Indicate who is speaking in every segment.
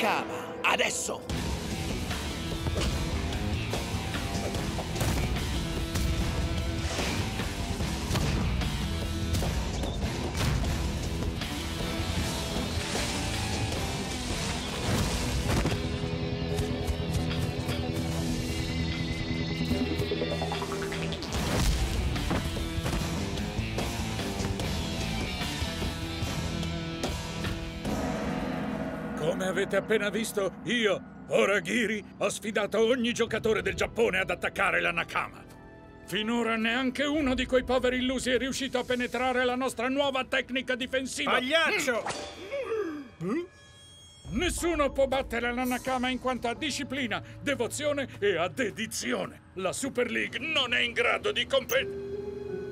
Speaker 1: Nakama, adesso!
Speaker 2: Avete appena visto, io, Oragiri, ho sfidato ogni giocatore del Giappone ad attaccare la Nakama. Finora neanche uno di quei poveri illusi è riuscito a penetrare la nostra nuova tecnica difensiva.
Speaker 3: Pagliaccio!
Speaker 2: Nessuno può battere la Nakama in quanto a disciplina, devozione e a dedizione. La Super League non è in grado di competere.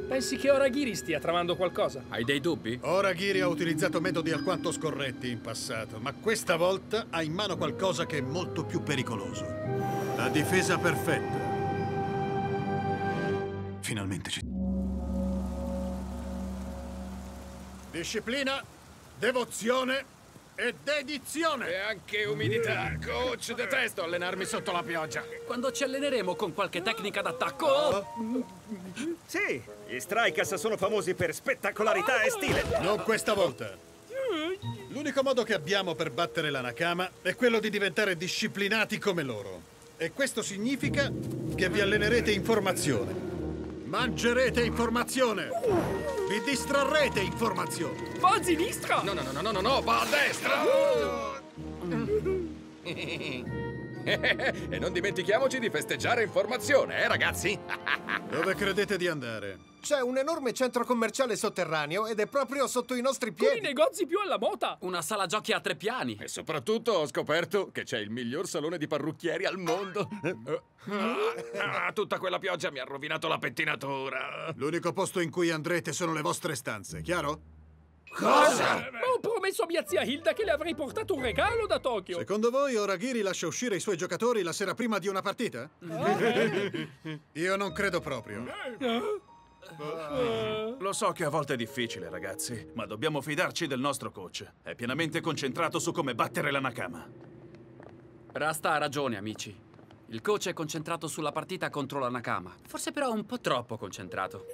Speaker 3: Pensi che Oragiri stia tramando qualcosa?
Speaker 4: Hai dei dubbi?
Speaker 5: Ora Ghiri ha utilizzato metodi alquanto scorretti in passato, ma questa volta ha in mano qualcosa che è molto più pericoloso. La difesa perfetta. Finalmente ci... Disciplina, devozione e dedizione!
Speaker 4: E anche umidità. Coach, detesto allenarmi sotto la pioggia.
Speaker 3: Quando ci alleneremo con qualche tecnica d'attacco...
Speaker 6: Sì, gli Strikers sono famosi per spettacolarità e stile.
Speaker 5: Non questa volta. L'unico modo che abbiamo per battere la Nakama è quello di diventare disciplinati come loro. E questo significa che vi allenerete in formazione. Mangerete informazione. Vi distrarrete informazione.
Speaker 3: Va a sinistra!
Speaker 4: No, no, no, no, no, no, va a destra! e non dimentichiamoci di festeggiare in formazione, eh, ragazzi?
Speaker 5: Dove credete di andare?
Speaker 7: C'è un enorme centro commerciale sotterraneo ed è proprio sotto i nostri
Speaker 3: Con i
Speaker 7: piedi.
Speaker 3: negozi più alla moda! Una sala giochi a tre piani!
Speaker 4: E soprattutto ho scoperto che c'è il miglior salone di parrucchieri al mondo. Ah, tutta quella pioggia mi ha rovinato la pettinatura.
Speaker 5: L'unico posto in cui andrete sono le vostre stanze, chiaro?
Speaker 3: Ma ho promesso a mia zia Hilda che le avrei portato un regalo da Tokyo!
Speaker 5: Secondo voi Oragiri lascia uscire i suoi giocatori la sera prima di una partita? Io non credo proprio.
Speaker 8: Lo so che a volte è difficile, ragazzi, ma dobbiamo fidarci del nostro coach. È pienamente concentrato su come battere la Nakama.
Speaker 9: Rasta ha ragione, amici. Il coach è concentrato sulla partita contro la Nakama. Forse però un po' troppo concentrato.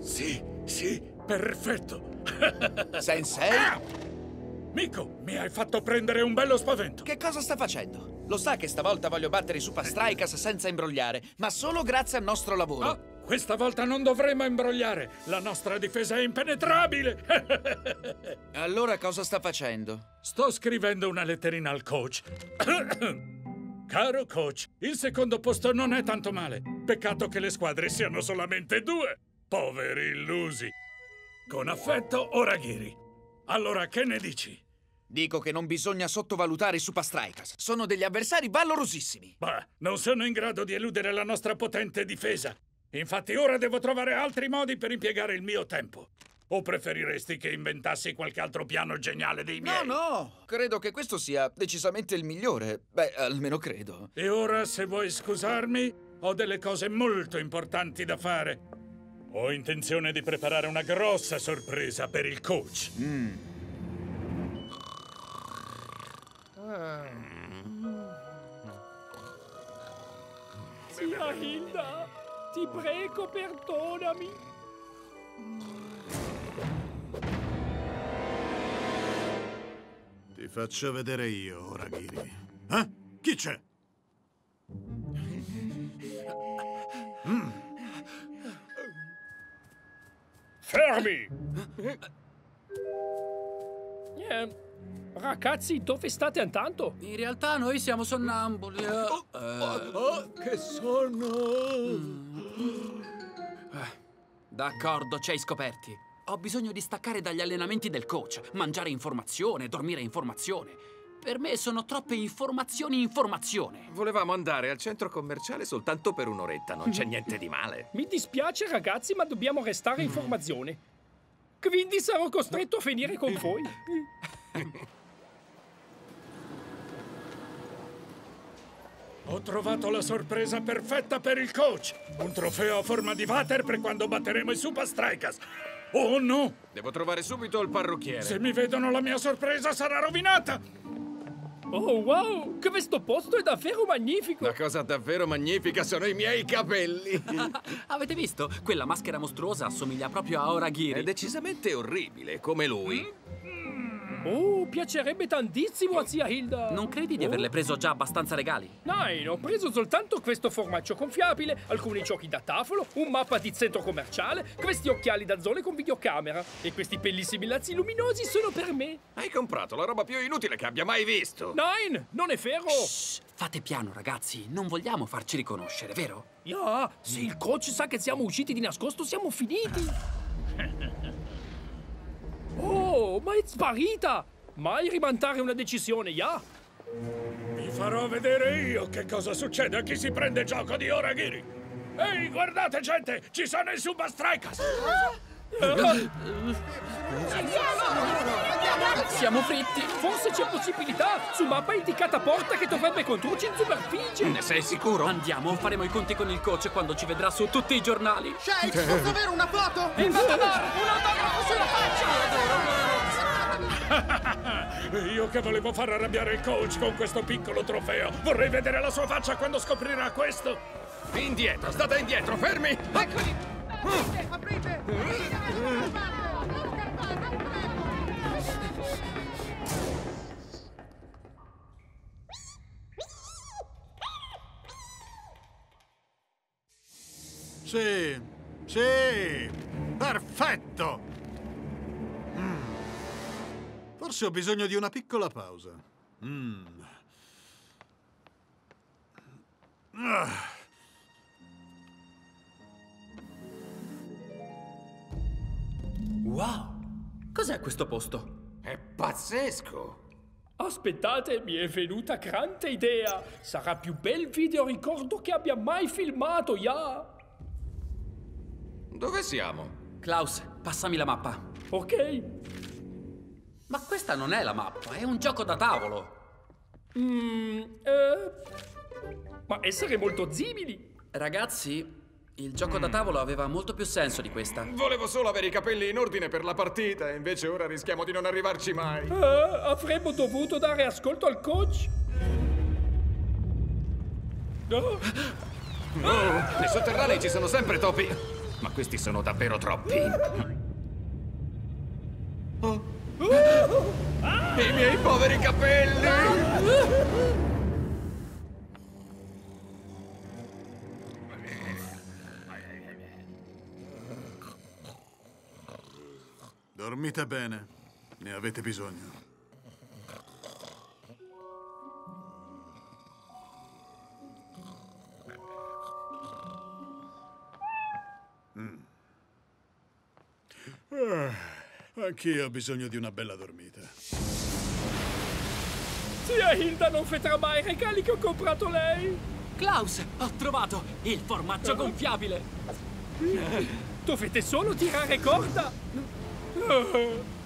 Speaker 2: Sì, sì, perfetto.
Speaker 1: Sensei?
Speaker 2: Miko, mi hai fatto prendere un bello spavento.
Speaker 1: Che cosa sta facendo? Lo sa che stavolta voglio battere i Super Strikers senza imbrogliare, ma solo grazie al nostro lavoro.
Speaker 2: Ah, questa volta non dovremo imbrogliare. La nostra difesa è impenetrabile.
Speaker 1: Allora cosa sta facendo?
Speaker 2: Sto scrivendo una letterina al coach. Caro coach, il secondo posto non è tanto male. Peccato che le squadre siano solamente due. Poveri illusi. Con affetto, Oragiri. Allora, che ne dici?
Speaker 1: Dico che non bisogna sottovalutare i Super Strikers. Sono degli avversari valorosissimi.
Speaker 2: Beh, non sono in grado di eludere la nostra potente difesa. Infatti ora devo trovare altri modi per impiegare il mio tempo. O preferiresti che inventassi qualche altro piano geniale dei
Speaker 1: No,
Speaker 2: miei?
Speaker 1: no, credo che questo sia decisamente il migliore. Beh, almeno credo.
Speaker 2: E ora, se vuoi scusarmi, ho delle cose molto importanti da fare. Ho intenzione di preparare una grossa sorpresa per il coach.
Speaker 3: Zia Hilda, ti prego, perdonami!
Speaker 5: Ti faccio vedere io, Oragiri. Eh? Chi c'è?
Speaker 2: Fermi!
Speaker 3: Eh, ragazzi, dove state intanto?
Speaker 9: In realtà noi siamo sonnambuli. eh.
Speaker 4: Oh, che sonno!
Speaker 9: D'accordo, ci hai scoperti. Ho bisogno di staccare dagli allenamenti del coach, mangiare informazione, dormire informazione. Per me sono troppe informazioni informazione.
Speaker 4: Volevamo andare al centro commerciale soltanto per un'oretta, non c'è niente di male.
Speaker 3: Mi dispiace, ragazzi, ma dobbiamo restare in formazione. quindi sarò costretto a finire con voi.
Speaker 2: Ho trovato la sorpresa perfetta per il coach! Un trofeo a forma di water per quando batteremo i Super Strikers! Oh no!
Speaker 4: Devo trovare subito il parrucchiere.
Speaker 2: Se mi vedono la mia sorpresa sarà rovinata!
Speaker 3: Oh wow, questo posto è davvero magnifico!
Speaker 4: La cosa davvero magnifica sono i miei capelli!
Speaker 9: Avete visto? Quella maschera mostruosa assomiglia proprio a Oragiri.
Speaker 4: È decisamente orribile, come lui.
Speaker 3: Oh, piacerebbe tantissimo a zia Hilda!
Speaker 9: Non credi di averle preso già abbastanza regali?
Speaker 3: Nein, ho preso soltanto questo formagcio gonfiabile, alcuni giochi da tavolo, un mappa di centro commerciale, questi occhiali da zone con videocamera. E questi bellissimi lazzi luminosi sono per me.
Speaker 4: Hai comprato la roba più inutile che abbia mai visto!
Speaker 3: Nein, non è vero!
Speaker 9: Shh, fate piano, ragazzi. Non vogliamo farci riconoscere, vero?
Speaker 3: Ja, se il coach sa che siamo usciti di nascosto, siamo finiti! Oh, ma è sparita! Mai rimandare una decisione, ja?
Speaker 2: Vi farò vedere io che cosa succede a chi si prende gioco di Oragiri! Ehi, guardate gente! Ci sono i Super Strikers!
Speaker 3: Siamo fritti! Forse c'è possibilità! Su mappa indicata porta che dovrebbe condurci in superficie!
Speaker 4: Ne sei sicuro?
Speaker 9: Andiamo, faremo i conti con il coach quando ci vedrà su tutti i giornali.
Speaker 7: Shake, posso avere una foto?
Speaker 3: Il matador! Un autografo sulla faccia!
Speaker 2: Io che volevo far arrabbiare il coach con questo piccolo trofeo! Vorrei vedere la sua faccia quando scoprirà questo!
Speaker 4: Indietro, state indietro, fermi!
Speaker 10: Eccoli!
Speaker 5: Sì, sì, perfetto. Mm. Forse ho bisogno di una piccola pausa. Mm. Ah.
Speaker 9: Wow! Cos'è questo posto?
Speaker 4: È pazzesco!
Speaker 3: Aspettate, mi è venuta grande idea! Sarà più bel video ricordo che abbia mai filmato, ja!
Speaker 4: Dove siamo?
Speaker 9: Klaus, passami la mappa.
Speaker 3: Ok?
Speaker 9: Ma questa non è la mappa, è un gioco da tavolo.
Speaker 3: Mm, eh, ma essere molto simili!
Speaker 9: Ragazzi, il gioco da tavolo aveva molto più senso di questa.
Speaker 4: Volevo solo avere i capelli in ordine per la partita, e invece ora rischiamo di non arrivarci mai.
Speaker 3: Eh, avremmo dovuto dare ascolto al coach? No?
Speaker 4: Oh, nei sotterranei ci sono sempre topi, ma questi sono davvero troppi. Oh. I miei poveri capelli!
Speaker 5: Dormite bene, ne avete bisogno. Mm. Ah, anch'io ho bisogno di una bella dormita.
Speaker 3: Zia Hilda non vedrà mai i regali che ho comprato lei!
Speaker 9: Klaus, ho trovato il formaggio gonfiabile!
Speaker 3: Dovete solo tirare corda! Ah,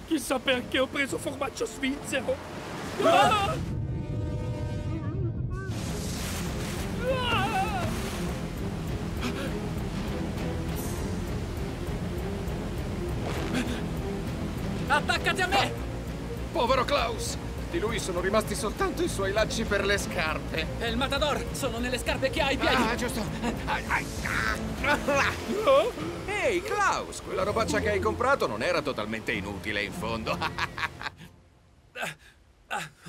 Speaker 3: chissà perché ho preso formaggio svizzero! Ah! Ah!
Speaker 9: Attaccati a me!
Speaker 4: Povero Klaus! Di lui sono rimasti soltanto i suoi lacci per le scarpe.
Speaker 9: E il matador! Sono nelle scarpe che hai ai piedi!
Speaker 4: Ah, giusto! Ehi, Klaus! Quella robaccia che hai comprato non era totalmente inutile, in fondo.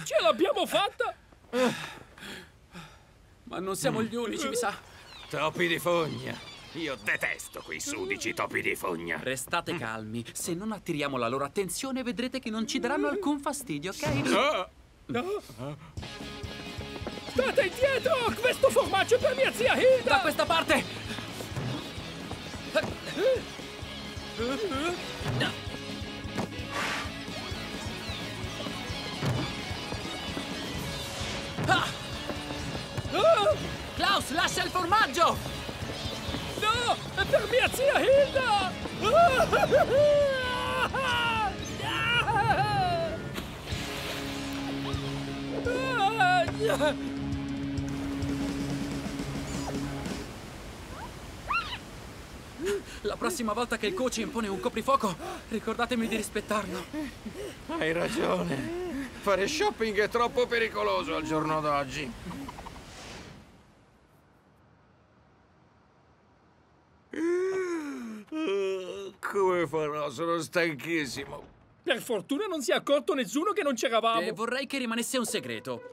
Speaker 3: Ce l'abbiamo fatta!
Speaker 9: Ma non siamo gli unici, mi sa.
Speaker 4: Topi di fogna. Io detesto quei sudici topi di fogna.
Speaker 9: Restate calmi. Se non attiriamo la loro attenzione, vedrete che non ci daranno alcun fastidio, ok?
Speaker 3: No. State indietro! Questo formaggio è per mia zia Hilda!
Speaker 9: Da questa parte! Klaus, lascia il formaggio!
Speaker 3: No! È per mia zia Hilda! Ah! ah! ah!
Speaker 9: La prossima volta che il coach impone un coprifuoco, ricordatemi di rispettarlo.
Speaker 4: Hai ragione. Fare shopping è troppo pericoloso al giorno d'oggi. Come farò? Sono stanchissimo.
Speaker 3: Per fortuna non si è accorto nessuno che non c'eravamo.
Speaker 9: E vorrei che rimanesse un segreto.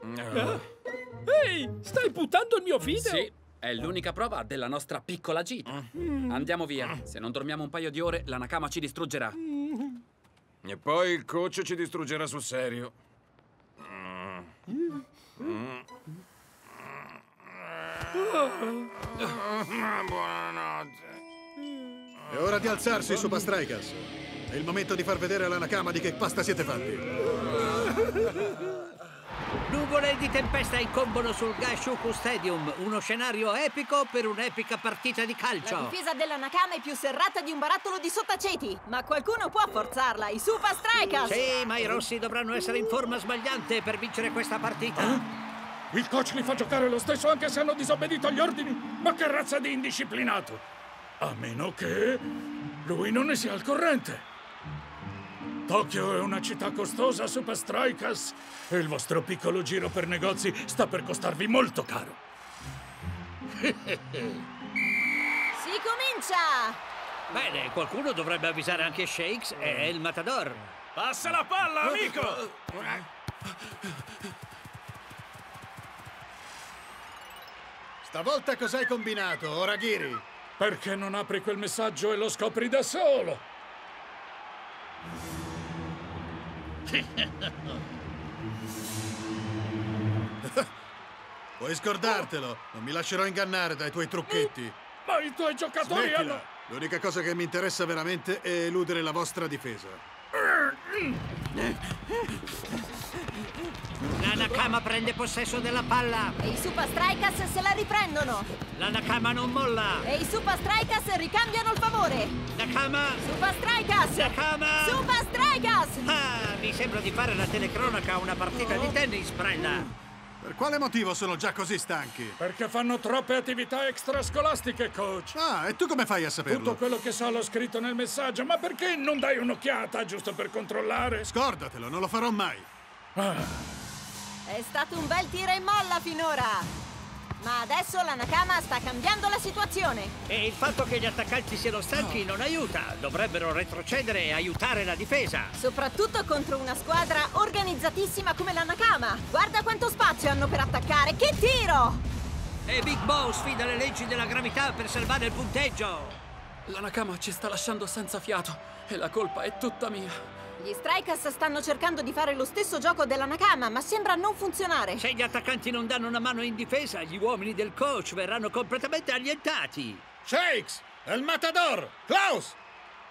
Speaker 3: Ehi, stai buttando il mio video?
Speaker 9: Sì, è l'unica prova della nostra piccola gita. Andiamo via. Se non dormiamo un paio di ore, la Nakama ci distruggerà.
Speaker 4: E poi il coach ci distruggerà sul serio. Buonanotte.
Speaker 5: È ora di alzarsi, Super Strikers. È il momento di far vedere alla Nakama di che pasta siete fatti.
Speaker 11: Nuvole di tempesta incombono sul Gashuku Stadium, uno scenario epico per un'epica partita di
Speaker 12: La
Speaker 11: calcio.
Speaker 12: difesa della Nakama è più serrata di un barattolo di sottaceti. Ma qualcuno può forzarla, i Super Strikers!
Speaker 11: Sì, ma i rossi dovranno essere in forma sbagliante per vincere questa partita.
Speaker 2: Il coach li fa giocare lo stesso anche se hanno disobbedito agli ordini. Ma che razza di indisciplinato! A meno che lui non ne sia al corrente. Tokyo è una città costosa, Super Strikers, e il vostro piccolo giro per negozi sta per costarvi molto caro.
Speaker 12: Si comincia!
Speaker 11: Bene, qualcuno dovrebbe avvisare anche Shakes e il Matador.
Speaker 8: Passa la palla, amico!
Speaker 5: Stavolta cos'hai combinato, Oraghiri?
Speaker 2: Perché non apri quel messaggio e lo scopri da solo?
Speaker 5: Puoi scordartelo, non mi lascerò ingannare dai tuoi trucchetti.
Speaker 2: Ma i tuoi giocatori
Speaker 5: Smettila.
Speaker 2: hanno...
Speaker 5: L'unica cosa che mi interessa veramente è eludere la vostra difesa.
Speaker 11: La Nakama prende possesso della palla.
Speaker 12: E i Super Strikers se la riprendono!
Speaker 11: La Nakama non molla.
Speaker 12: E i Super Strikers ricambiano il favore!
Speaker 11: Nakama!
Speaker 12: Super Strikers!
Speaker 11: Nakama!
Speaker 12: Super Strikers!
Speaker 11: Ah, mi sembra di fare la telecronaca a una partita di tennis, Brenda.
Speaker 5: Per quale motivo sono già così stanchi?
Speaker 2: Perché fanno troppe attività extrascolastiche, coach.
Speaker 5: Ah, e tu come fai a saperlo?
Speaker 2: Tutto quello che so l'ho scritto nel messaggio, ma perché non dai un'occhiata giusto per controllare?
Speaker 5: Scordatelo, non lo farò mai.
Speaker 12: È stato un bel tira e molla finora! Ma adesso la Nakama sta cambiando la situazione!
Speaker 11: E il fatto che gli attaccanti siano stanchi non aiuta. Dovrebbero retrocedere e aiutare la difesa.
Speaker 12: Soprattutto contro una squadra organizzatissima come la Nakama! Guarda quanto spazio hanno per attaccare! Che tiro!
Speaker 11: E Big Bo sfida le leggi della gravità per salvare il punteggio.
Speaker 9: La Nakama ci sta lasciando senza fiato e la colpa è tutta mia.
Speaker 12: Gli Strikers stanno cercando di fare lo stesso gioco della Nakama, ma sembra non funzionare.
Speaker 11: Se gli attaccanti non danno una mano in difesa, gli uomini del coach verranno completamente annientati.
Speaker 5: Shakes! Il Matador! Klaus!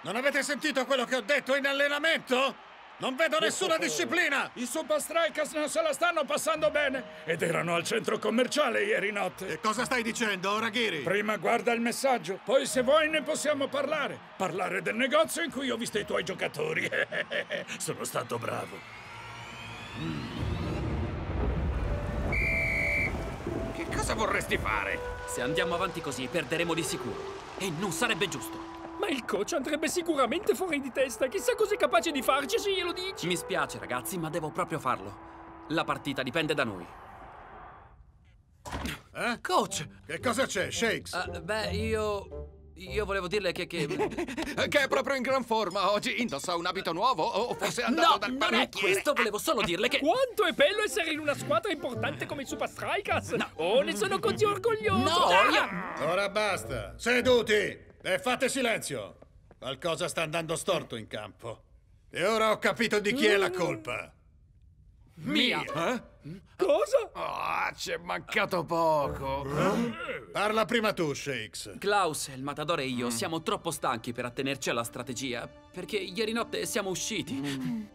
Speaker 5: Non avete sentito quello che ho detto in allenamento? Non vedo nessuna disciplina!
Speaker 2: I Super Strikers non se la stanno passando bene ed erano al centro commerciale ieri notte.
Speaker 5: E cosa stai dicendo, Oraghiri?
Speaker 2: Prima guarda il messaggio, poi se vuoi ne possiamo parlare. Parlare del negozio in cui ho visto i tuoi giocatori. Sono stato bravo.
Speaker 4: Che cosa vorresti fare?
Speaker 9: Se andiamo avanti così, perderemo di sicuro. E non sarebbe giusto.
Speaker 3: Ma il coach andrebbe sicuramente fuori di testa. Chissà cos'è capace di farci se glielo dici.
Speaker 9: Mi spiace, ragazzi, ma devo proprio farlo. La partita dipende da noi.
Speaker 5: Eh?
Speaker 9: Coach!
Speaker 5: Che cosa c'è, Shakes?
Speaker 9: Ah, beh, io. Io volevo dirle che. che...
Speaker 4: Che è proprio in gran forma oggi. Indossa un abito nuovo o forse è andato
Speaker 9: no,
Speaker 4: dal
Speaker 9: non è questo, volevo solo dirle che.
Speaker 3: Quanto è bello essere in una squadra importante come i Super Strikers! Oh, ne sono così orgoglioso!
Speaker 9: No,
Speaker 3: Ah!
Speaker 9: io-
Speaker 5: Ora basta! Seduti! E fate silenzio! Qualcosa sta andando storto in campo. E ora ho capito di chi è la colpa.
Speaker 9: Mia!
Speaker 4: Eh?
Speaker 3: Cosa?
Speaker 4: Ah, ci è mancato poco.
Speaker 5: Parla prima tu, Shakes.
Speaker 9: Klaus, il matadore e io siamo troppo stanchi per attenerci alla strategia. Perché ieri notte siamo usciti.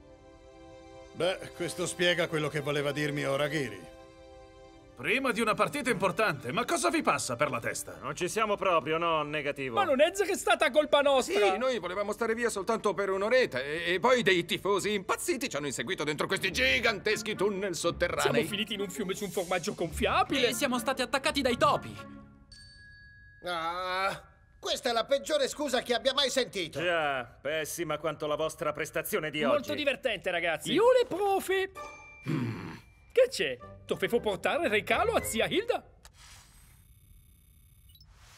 Speaker 5: Beh, questo spiega quello che voleva dirmi Oraghiri.
Speaker 8: Prima di una partita importante, ma cosa vi passa per la testa?
Speaker 6: Non ci siamo proprio, no? Negativo.
Speaker 3: Ma non è che è stata colpa nostra!
Speaker 4: Sì, noi volevamo stare via soltanto per un'oretta e, e poi dei tifosi impazziti ci hanno inseguito dentro questi giganteschi tunnel sotterranei.
Speaker 3: Siamo finiti in un fiume su un formaggio gonfiabile!
Speaker 9: E siamo stati attaccati dai topi!
Speaker 7: Ah, questa è la peggiore scusa che abbia mai sentito.
Speaker 6: Già, pessima quanto la vostra prestazione di
Speaker 3: Molto
Speaker 6: oggi.
Speaker 3: divertente, ragazzi! Io le profe! Che c'è? Dovete portare il regalo a zia Hilda?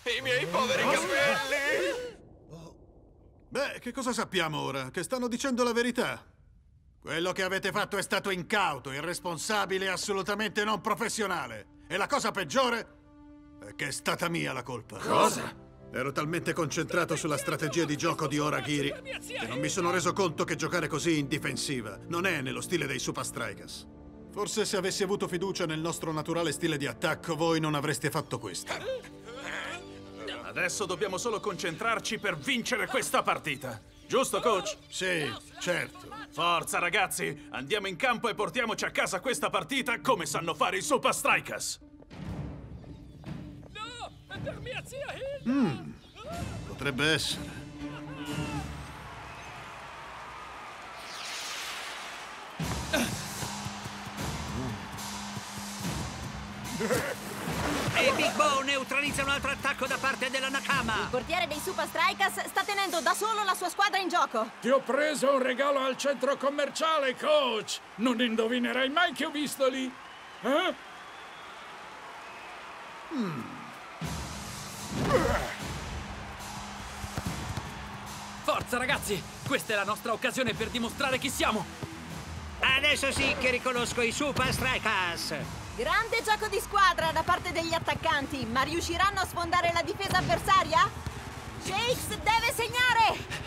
Speaker 4: I miei poveri capelli!
Speaker 5: Beh, che cosa sappiamo ora? Che stanno dicendo la verità. Quello che avete fatto è stato incauto, irresponsabile e assolutamente non professionale. E la cosa peggiore è che è stata mia la colpa.
Speaker 4: Cosa?
Speaker 5: Ero talmente concentrato sulla strategia di gioco di Oragiri che non mi sono reso conto che giocare così in difensiva non è nello stile dei Super Strikers. Forse se avessi avuto fiducia nel nostro naturale stile di attacco, voi non avreste fatto questo.
Speaker 8: Adesso dobbiamo solo concentrarci per vincere questa partita. Giusto, coach?
Speaker 5: Sì, certo.
Speaker 8: Forza, ragazzi! Andiamo in campo e portiamoci a casa questa partita come sanno fare i Super Strikers!
Speaker 3: No! È per mia zia Hilda!
Speaker 5: Potrebbe essere.
Speaker 13: E Big Bo neutralizza un altro attacco da parte della Nakama.
Speaker 12: Il portiere dei Super Strikers sta tenendo da solo la sua squadra in gioco.
Speaker 2: Ti ho preso un regalo al centro commerciale, coach! Non indovinerai mai che ho visto lì! Eh?
Speaker 9: Forza, ragazzi! Questa è la nostra occasione per dimostrare chi siamo!
Speaker 13: Adesso sì che riconosco i Super Strikers.
Speaker 12: Grande gioco di squadra da parte degli attaccanti, ma riusciranno a sfondare la difesa avversaria? Shakes deve segnare!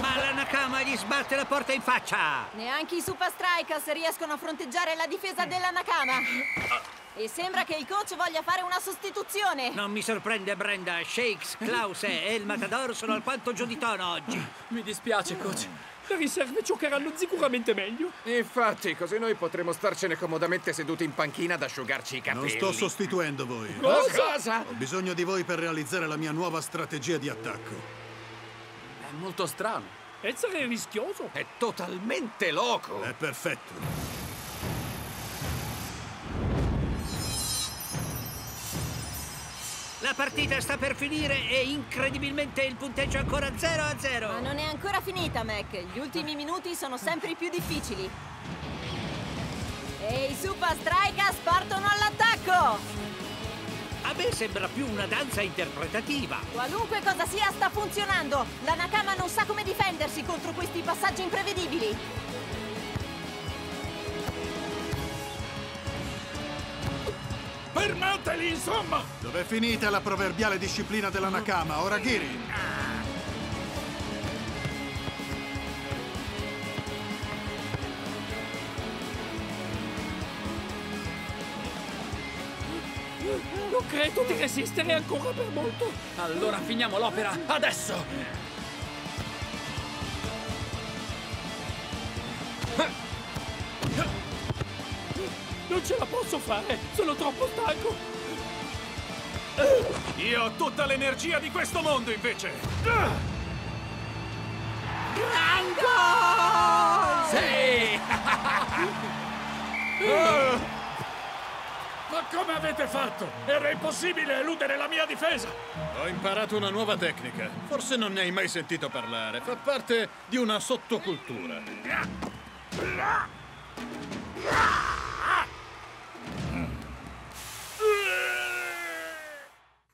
Speaker 13: Ma la Nakama gli sbatte la porta in faccia.
Speaker 12: Neanche i Super Strikers riescono a fronteggiare la difesa della Nakama. E sembra che il coach voglia fare una sostituzione.
Speaker 13: Non mi sorprende, Brenda. Shakes, Klause e il Matador sono alquanto giù di tono oggi.
Speaker 3: Mi dispiace, coach. Le riserve giocheranno sicuramente meglio.
Speaker 4: Infatti, così noi potremo starcene comodamente seduti in panchina ad asciugarci i capelli.
Speaker 5: Non sto sostituendo voi.
Speaker 4: Cosa?
Speaker 5: Ho bisogno di voi per realizzare la mia nuova strategia di attacco.
Speaker 9: È molto strano.
Speaker 3: Essere rischioso.
Speaker 4: È totalmente loco!
Speaker 5: È perfetto.
Speaker 13: La partita sta per finire e incredibilmente il punteggio è ancora 0 a
Speaker 12: Ma
Speaker 13: 0.
Speaker 12: non è ancora finita, Mac. Gli ultimi minuti sono sempre più difficili. E i Super Strikers partono all'attacco!
Speaker 13: A me sembra più una danza interpretativa.
Speaker 12: Qualunque cosa sia sta funzionando! La Nakama non sa come difendersi contro questi passaggi imprevedibili!
Speaker 2: Fermateli, insomma!
Speaker 5: Dov'è finita la proverbiale disciplina della Nakama, Oragiri?
Speaker 3: Non credo di resistere ancora per molto.
Speaker 9: Allora finiamo l'opera adesso!
Speaker 3: Non ce la posso fare. Sono troppo stanco.
Speaker 8: Io ho tutta l'energia di questo mondo, invece!
Speaker 9: Sì!
Speaker 2: Ma come avete fatto? Era impossibile eludere la mia difesa!
Speaker 5: Ho imparato una nuova tecnica. Forse non ne hai mai sentito parlare. Fa parte di una sottocultura.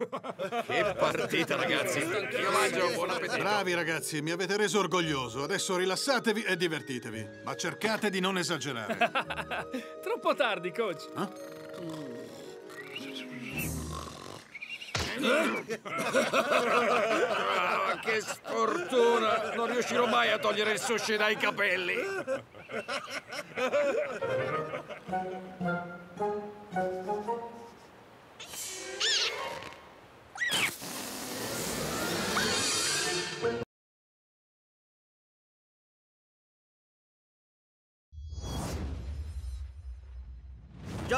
Speaker 4: Che partita, ragazzi! Io mangio, buon appetito!
Speaker 5: Bravi ragazzi, mi avete reso orgoglioso. Adesso rilassatevi e divertitevi. Ma cercate di non esagerare.
Speaker 3: Troppo tardi, coach.
Speaker 4: Ah, che sfortuna! Non riuscirò mai a togliere il sushi dai capelli!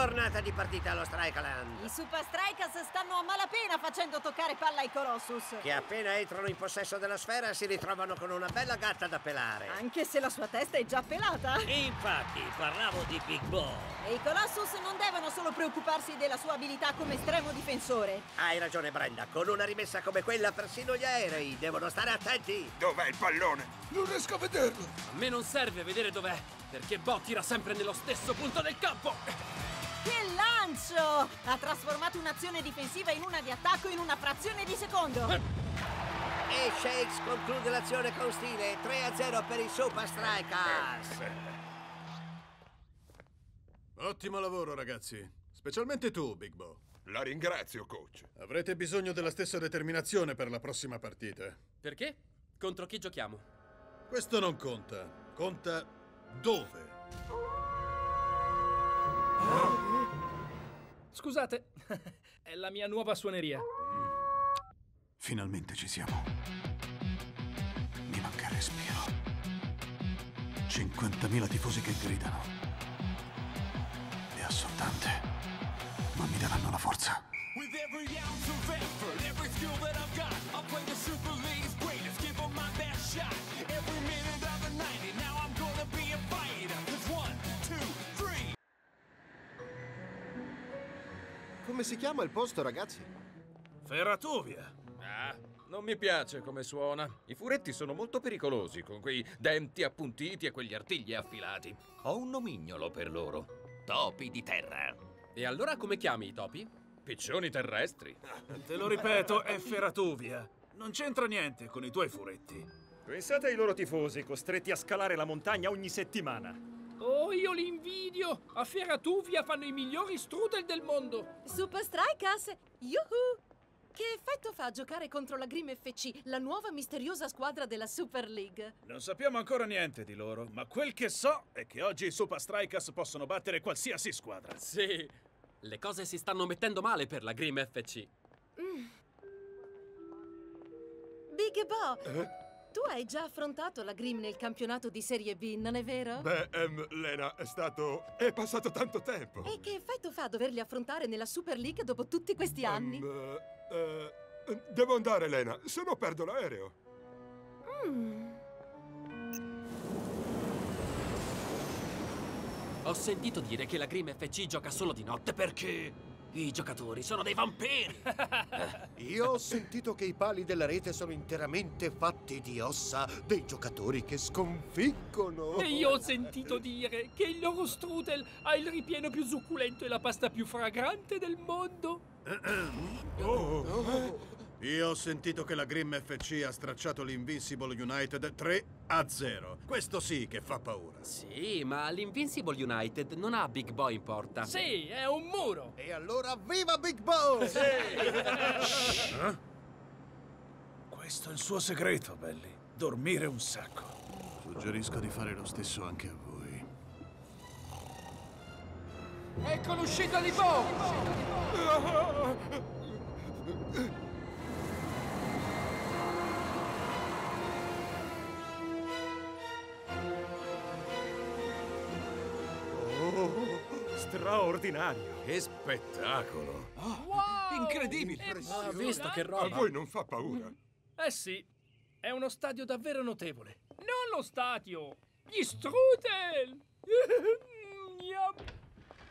Speaker 11: giornata di partita allo Strikeland.
Speaker 12: I Super Strikers stanno a malapena facendo toccare palla ai Colossus.
Speaker 11: Che appena entrano in possesso della sfera si ritrovano con una bella gatta da pelare.
Speaker 12: Anche se la sua testa è già pelata.
Speaker 13: Infatti, parlavo di Big Bo.
Speaker 12: E i Colossus non devono solo preoccuparsi della sua abilità come estremo difensore.
Speaker 11: Hai ragione, Brenda. Con una rimessa come quella, persino gli aerei devono stare attenti.
Speaker 14: Dov'è il pallone? Non riesco a vederlo.
Speaker 9: A me non serve vedere dov'è, perché Bo tira sempre nello stesso punto del campo.
Speaker 12: Che lancio! Ha trasformato un'azione difensiva in una di attacco in una frazione di secondo.
Speaker 11: E Shakes conclude l'azione con stile 3-0 per i Super Strikers.
Speaker 5: Ottimo lavoro, ragazzi. Specialmente tu, Big Bo.
Speaker 14: La ringrazio, coach.
Speaker 5: Avrete bisogno della stessa determinazione per la prossima partita.
Speaker 9: Perché? Contro chi giochiamo?
Speaker 5: Questo non conta. Conta dove.
Speaker 3: Scusate, è la mia nuova suoneria.
Speaker 8: Finalmente ci siamo. Mi manca il respiro. 50.000 tifosi che gridano. È assordante, ma mi daranno la forza.
Speaker 7: Come si chiama il posto, ragazzi?
Speaker 4: Ferratuvia. Ah, non mi piace come suona. I furetti sono molto pericolosi, con quei denti appuntiti e quegli artigli affilati. Ho un nomignolo per loro. Topi di terra.
Speaker 9: E allora come chiami i topi?
Speaker 4: Piccioni terrestri.
Speaker 8: Te lo ripeto, è Ferratuvia. Non c'entra niente con i tuoi furetti.
Speaker 6: Pensate ai loro tifosi costretti a scalare la montagna ogni settimana.
Speaker 3: Oh, io li invidio! A Ferratuvia fanno i migliori strudel del mondo!
Speaker 15: Super Strikers! Yuhu! Che effetto fa giocare contro la Grim FC, la nuova misteriosa squadra della Super League?
Speaker 8: Non sappiamo ancora niente di loro, ma quel che so è che oggi i Super Strikers possono battere qualsiasi squadra.
Speaker 9: Sì, le cose si stanno mettendo male per la Grim FC.
Speaker 15: Mm. Big Bo, tu hai già affrontato la Grim nel campionato di Serie B, non è vero?
Speaker 14: Beh, ehm, Lena, è stato... è passato tanto tempo.
Speaker 15: E che effetto fa doverli affrontare nella Super League dopo tutti questi anni?
Speaker 14: Ehm, eh, eh, devo andare, Lena, se no perdo l'aereo.
Speaker 15: Mm.
Speaker 9: Ho sentito dire che la Grim FC gioca solo di notte perché i giocatori sono dei vampiri.
Speaker 7: Io ho sentito che i pali della rete sono interamente fatti di ossa dei giocatori che sconfiggono.
Speaker 3: E io ho sentito dire che il loro strudel ha il ripieno più succulento e la pasta più fragrante del mondo.
Speaker 5: Oh. Io ho sentito che la Grim FC ha stracciato l'Invincible United 3 a 0. Questo sì che fa paura.
Speaker 9: Sì, ma l'Invincible United non ha Big Boy in porta.
Speaker 3: Sì, è un muro.
Speaker 7: E allora viva Big Bo!
Speaker 8: Sì! eh? Questo è il suo segreto, belli. Dormire un sacco.
Speaker 5: Suggerisco di fare lo stesso anche a voi.
Speaker 10: Ecco l'uscita di Bo!
Speaker 6: straordinario!
Speaker 4: Che spettacolo!
Speaker 3: wow!
Speaker 4: Incredibile!
Speaker 3: Ha visto che roba?
Speaker 14: A voi non fa paura?
Speaker 3: Eh sì, è uno stadio davvero notevole. Non lo stadio, gli strudel!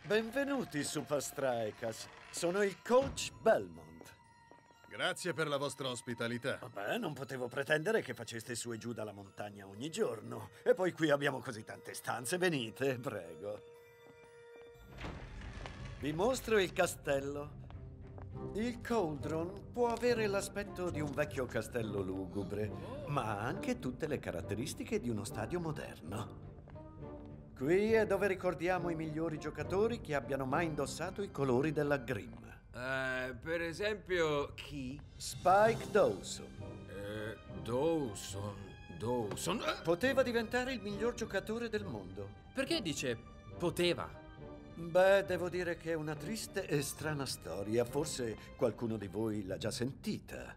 Speaker 16: Benvenuti, Super Strikers. Sono il coach Belmont.
Speaker 5: Grazie per la vostra ospitalità.
Speaker 16: Vabbè, non potevo pretendere che faceste su e giù dalla montagna ogni giorno. E poi qui abbiamo così tante stanze. Venite, prego. Vi mostro il castello. Il Cauldron può avere l'aspetto di un vecchio castello lugubre, ma ha anche tutte le caratteristiche di uno stadio moderno. Qui è dove ricordiamo i migliori giocatori che abbiano mai indossato i colori della Grim.
Speaker 4: Eh, per esempio, chi?
Speaker 16: Spike Dawson.
Speaker 4: Eh, Dawson. Dawson.
Speaker 16: Poteva diventare il miglior giocatore del mondo.
Speaker 9: Perché dice poteva?
Speaker 16: Beh, devo dire che è una triste e strana storia. Forse qualcuno di voi l'ha già sentita.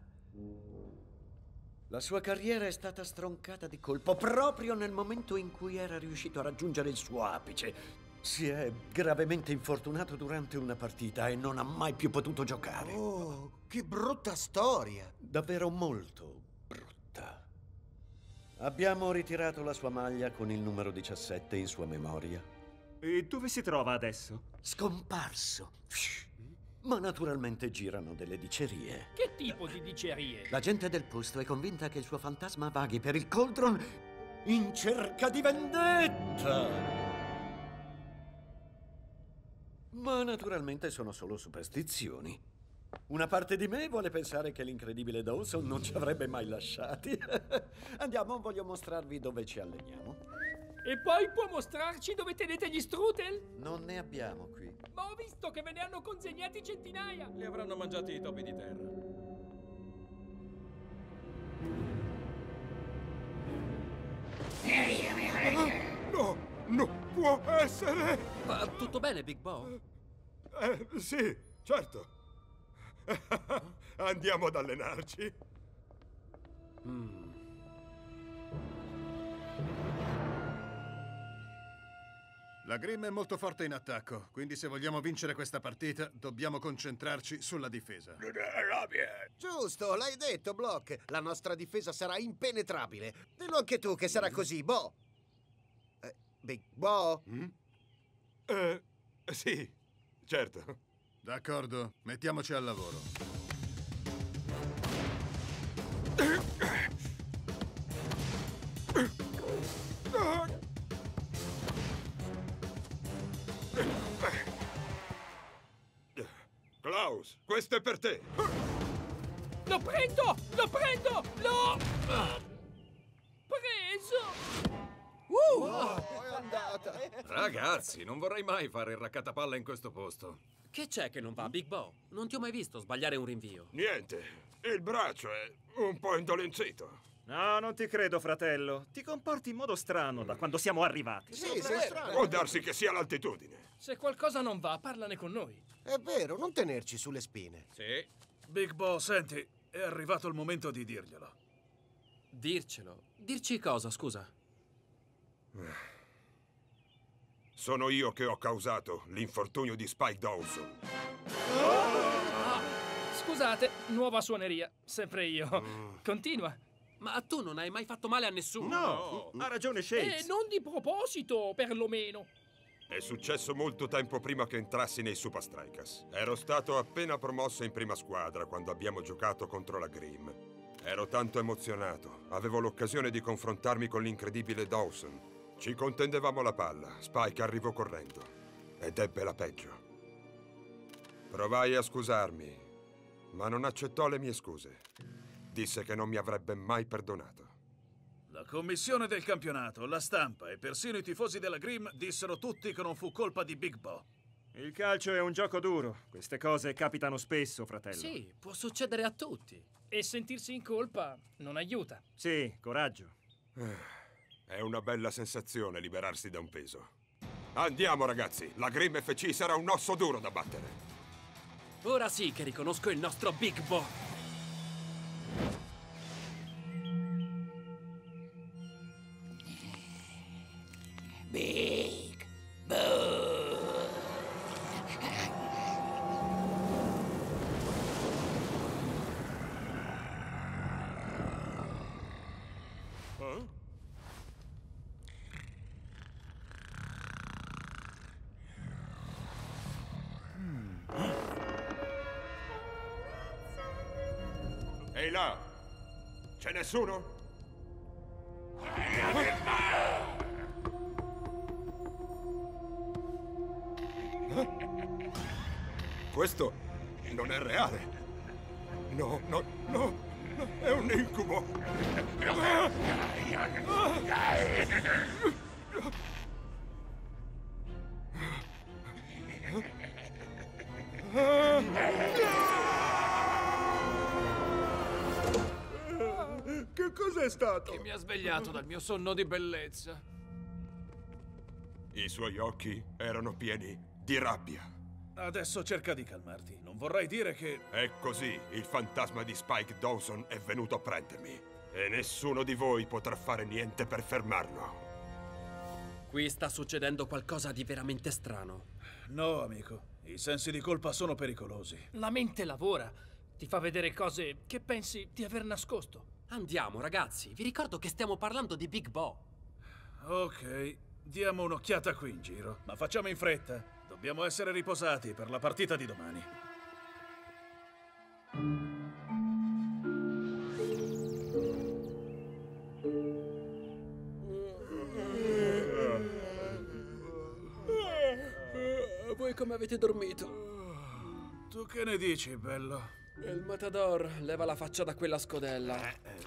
Speaker 16: La sua carriera è stata stroncata di colpo proprio nel momento in cui era riuscito a raggiungere il suo apice. Si è gravemente infortunato durante una partita e non ha mai più potuto giocare.
Speaker 7: Oh, che brutta storia!
Speaker 16: Davvero molto brutta. Abbiamo ritirato la sua maglia con il numero 17 in sua memoria.
Speaker 6: E dove si trova adesso?
Speaker 16: Scomparso. Ma naturalmente girano delle dicerie.
Speaker 3: Che tipo di dicerie?
Speaker 16: La gente del posto è convinta che il suo fantasma vaghi per il Coldron in cerca di vendetta. Ma naturalmente sono solo superstizioni. Una parte di me vuole pensare che l'incredibile Dawson non ci avrebbe mai lasciati. Andiamo, voglio mostrarvi dove ci alleniamo.
Speaker 3: E poi può mostrarci dove tenete gli strudel?
Speaker 16: Non ne abbiamo qui.
Speaker 3: Ma ho visto che ve ne hanno consegnati centinaia!
Speaker 4: Li avranno mangiati i topi di terra.
Speaker 14: No, no, può essere!
Speaker 9: Va tutto bene, Big Bo?
Speaker 14: Eh, sì, certo. Andiamo ad allenarci.
Speaker 5: La Grim è molto forte in attacco, quindi se vogliamo vincere questa partita dobbiamo concentrarci sulla difesa.
Speaker 7: Giusto, l'hai detto, Block. La nostra difesa sarà impenetrabile. Dillo anche tu che sarà così, Bo. Eh, Big Bo?
Speaker 14: Eh, sì, certo.
Speaker 5: D'accordo, mettiamoci al lavoro.
Speaker 14: È per te.
Speaker 3: Lo prendo! Lo prendo! L'ho... preso!
Speaker 7: è andata.
Speaker 4: Ragazzi, non vorrei mai fare il raccattapalla in questo posto.
Speaker 9: Che c'è che non va, Big Bo? Non ti ho mai visto sbagliare un rinvio.
Speaker 14: Niente, il braccio è un po' indolenzito.
Speaker 6: No, non ti credo, fratello. Ti comporti in modo strano da quando siamo arrivati.
Speaker 7: Sì, sei strano.
Speaker 14: Può darsi che sia l'altitudine.
Speaker 3: Se qualcosa non va, parlane con noi.
Speaker 7: È vero, non tenerci sulle spine.
Speaker 4: Sì.
Speaker 8: Big Bo, senti, è arrivato il momento di dirglielo.
Speaker 9: Dircelo. Dirci cosa, scusa?
Speaker 14: Sono io che ho causato l'infortunio di Spike Dawson.
Speaker 3: Scusate, nuova suoneria. Sempre io. Continua.
Speaker 9: Ma tu non hai mai fatto male a nessuno.
Speaker 6: No, ha ragione Shakes.
Speaker 3: E non di proposito, perlomeno.
Speaker 14: È successo molto tempo prima che entrassi nei Super Strikers. Ero stato appena promosso in prima squadra quando abbiamo giocato contro la Grimm. Ero tanto emozionato. Avevo l'occasione di confrontarmi con l'incredibile Dawson. Ci contendevamo la palla. Spike arrivò correndo ed ebbe la peggio. Provai a scusarmi, ma non accettò le mie scuse. Disse che non mi avrebbe mai perdonato.
Speaker 8: La commissione del campionato, la stampa e persino i tifosi della Grimm dissero tutti che non fu colpa di Big Bo.
Speaker 6: Il calcio è un gioco duro. Queste cose capitano spesso, fratello.
Speaker 9: Sì, può succedere a tutti.
Speaker 3: E sentirsi in colpa non aiuta.
Speaker 6: Sì, coraggio.
Speaker 14: È una bella sensazione liberarsi da un peso. Andiamo, ragazzi. La Grimm FC sarà un osso duro da battere.
Speaker 9: Ora sì che riconosco il nostro Big Bo.
Speaker 14: Nessuno?
Speaker 4: Mi ha svegliato dal mio sonno di bellezza.
Speaker 14: I suoi occhi erano pieni di rabbia.
Speaker 8: Adesso cerca di calmarti. Non vorrei dire che...
Speaker 14: E così il fantasma di Spike Dawson è venuto a prendermi. E nessuno di voi potrà fare niente per fermarlo.
Speaker 9: Qui sta succedendo qualcosa di veramente strano.
Speaker 8: No, amico. I sensi di colpa sono pericolosi.
Speaker 3: La mente lavora. Ti fa vedere cose che pensi di aver nascosto.
Speaker 9: Andiamo, ragazzi. Vi ricordo che stiamo parlando di Big Bo.
Speaker 8: Ok, diamo un'occhiata qui in giro. Ma facciamo in fretta. Dobbiamo essere riposati per la partita di domani.
Speaker 9: Voi come avete dormito?
Speaker 8: Tu che ne dici, bello?
Speaker 9: Il Matador leva la faccia da quella scodella.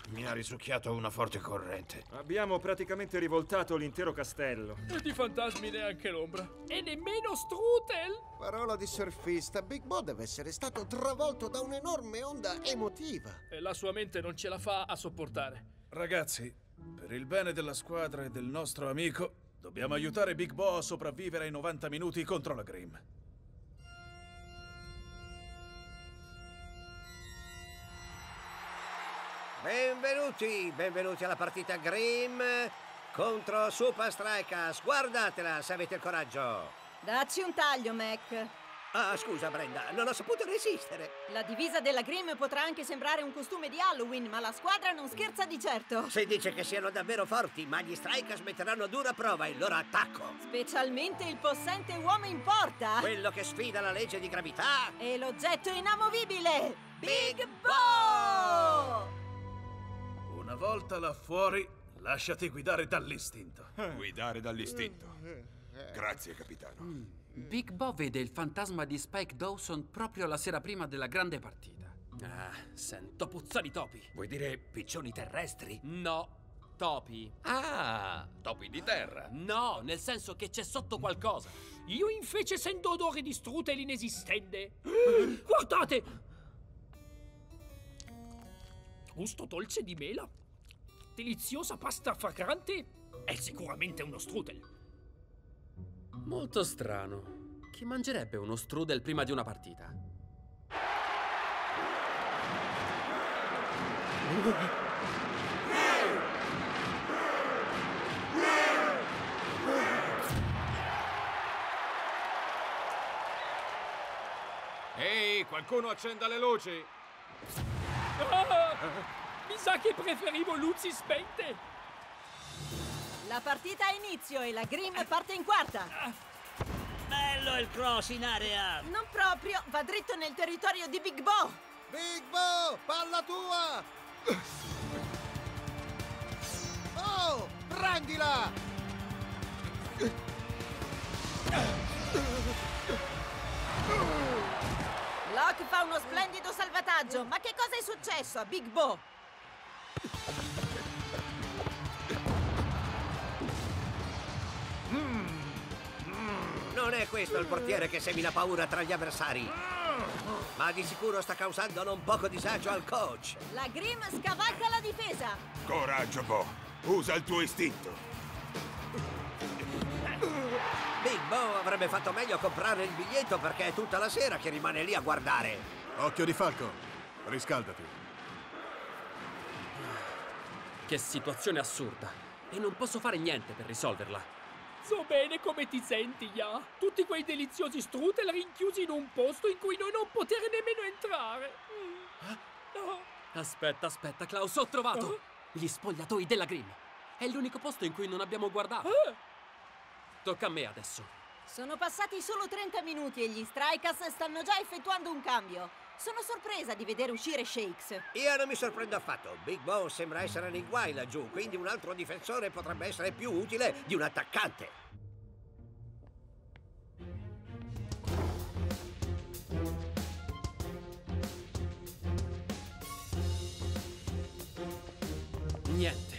Speaker 6: Mi ha risucchiato una forte corrente. Abbiamo praticamente rivoltato l'intero castello.
Speaker 3: E di fantasmi neanche l'ombra. E nemmeno Strudel!
Speaker 7: Parola di surfista, Big Bo deve essere stato travolto da un'enorme onda emotiva.
Speaker 3: E la sua mente non ce la fa a sopportare.
Speaker 8: Ragazzi, per il bene della squadra e del nostro amico, dobbiamo aiutare Big Bo a sopravvivere ai 90 minuti contro la Grim.
Speaker 11: Benvenuti, benvenuti alla partita Grimm contro Super Strikers. Guardatela se avete il coraggio.
Speaker 12: Dacci un taglio, Mac.
Speaker 11: Ah, scusa Brenda, non ho saputo resistere.
Speaker 12: La divisa della Grimm potrà anche sembrare un costume di Halloween, ma la squadra non scherza di certo.
Speaker 11: Si dice che siano davvero forti, ma gli Strikers metteranno a dura prova il loro attacco.
Speaker 12: Specialmente il possente uomo in porta.
Speaker 11: Quello che sfida la legge di gravità.
Speaker 12: E l'oggetto inamovibile. Big Bo!
Speaker 8: Una volta là fuori, lasciati guidare dall'istinto.
Speaker 14: Guidare dall'istinto. Grazie, capitano.
Speaker 9: Big Bo vede il fantasma di Spike Dawson proprio la sera prima della grande partita. Ah, sento puzza di topi.
Speaker 4: Vuoi dire piccioni terrestri?
Speaker 9: No, topi.
Speaker 4: Ah, topi di terra.
Speaker 9: No, nel senso che c'è sotto qualcosa.
Speaker 3: Io invece sento odore di strudel inesistente. Guardate! Gusto dolce di mela. Deliziosa pasta fragrante. È sicuramente uno strudel.
Speaker 9: Molto strano. Chi mangerebbe uno strudel prima di una partita?
Speaker 4: Ehi, qualcuno accenda le luci!
Speaker 3: Mi sa che preferivo luci spente.
Speaker 12: La partita ha inizio e la Grimm parte in quarta.
Speaker 13: Bello il cross in area!
Speaker 12: Non proprio, va dritto nel territorio di Big Bo.
Speaker 7: Big Bo, palla tua! Oh, prendila!
Speaker 12: Locke fa uno splendido salvataggio, ma che cosa è successo a Big Bo?
Speaker 11: Non è questo il portiere che semina paura tra gli avversari. Ma di sicuro sta causando non poco disagio al coach.
Speaker 12: La Grimm scavalca la difesa.
Speaker 14: Coraggio, Bo. Usa il tuo istinto.
Speaker 11: Bo avrebbe fatto meglio a comprare il biglietto perché è tutta la sera che rimane lì a guardare.
Speaker 5: Occhio di falco. Riscaldati.
Speaker 9: Che situazione assurda. E non posso fare niente per risolverla.
Speaker 3: So bene come ti senti, Ya. Tutti quei deliziosi strudel rinchiusi in un posto in cui noi non poter nemmeno entrare. Mm. No.
Speaker 9: Aspetta, aspetta, Klaus, ho trovato! Gli spogliatoi della Grimm. È l'unico posto in cui non abbiamo guardato. Tocca a me adesso.
Speaker 12: Sono passati solo 30 minuti e gli Strikers stanno già effettuando un cambio. Sono sorpresa di vedere uscire Shakes.
Speaker 11: Io non mi sorprendo affatto. Big Bo sembra essere nei guai laggiù, quindi un altro difensore potrebbe essere più utile di un attaccante.
Speaker 9: Niente.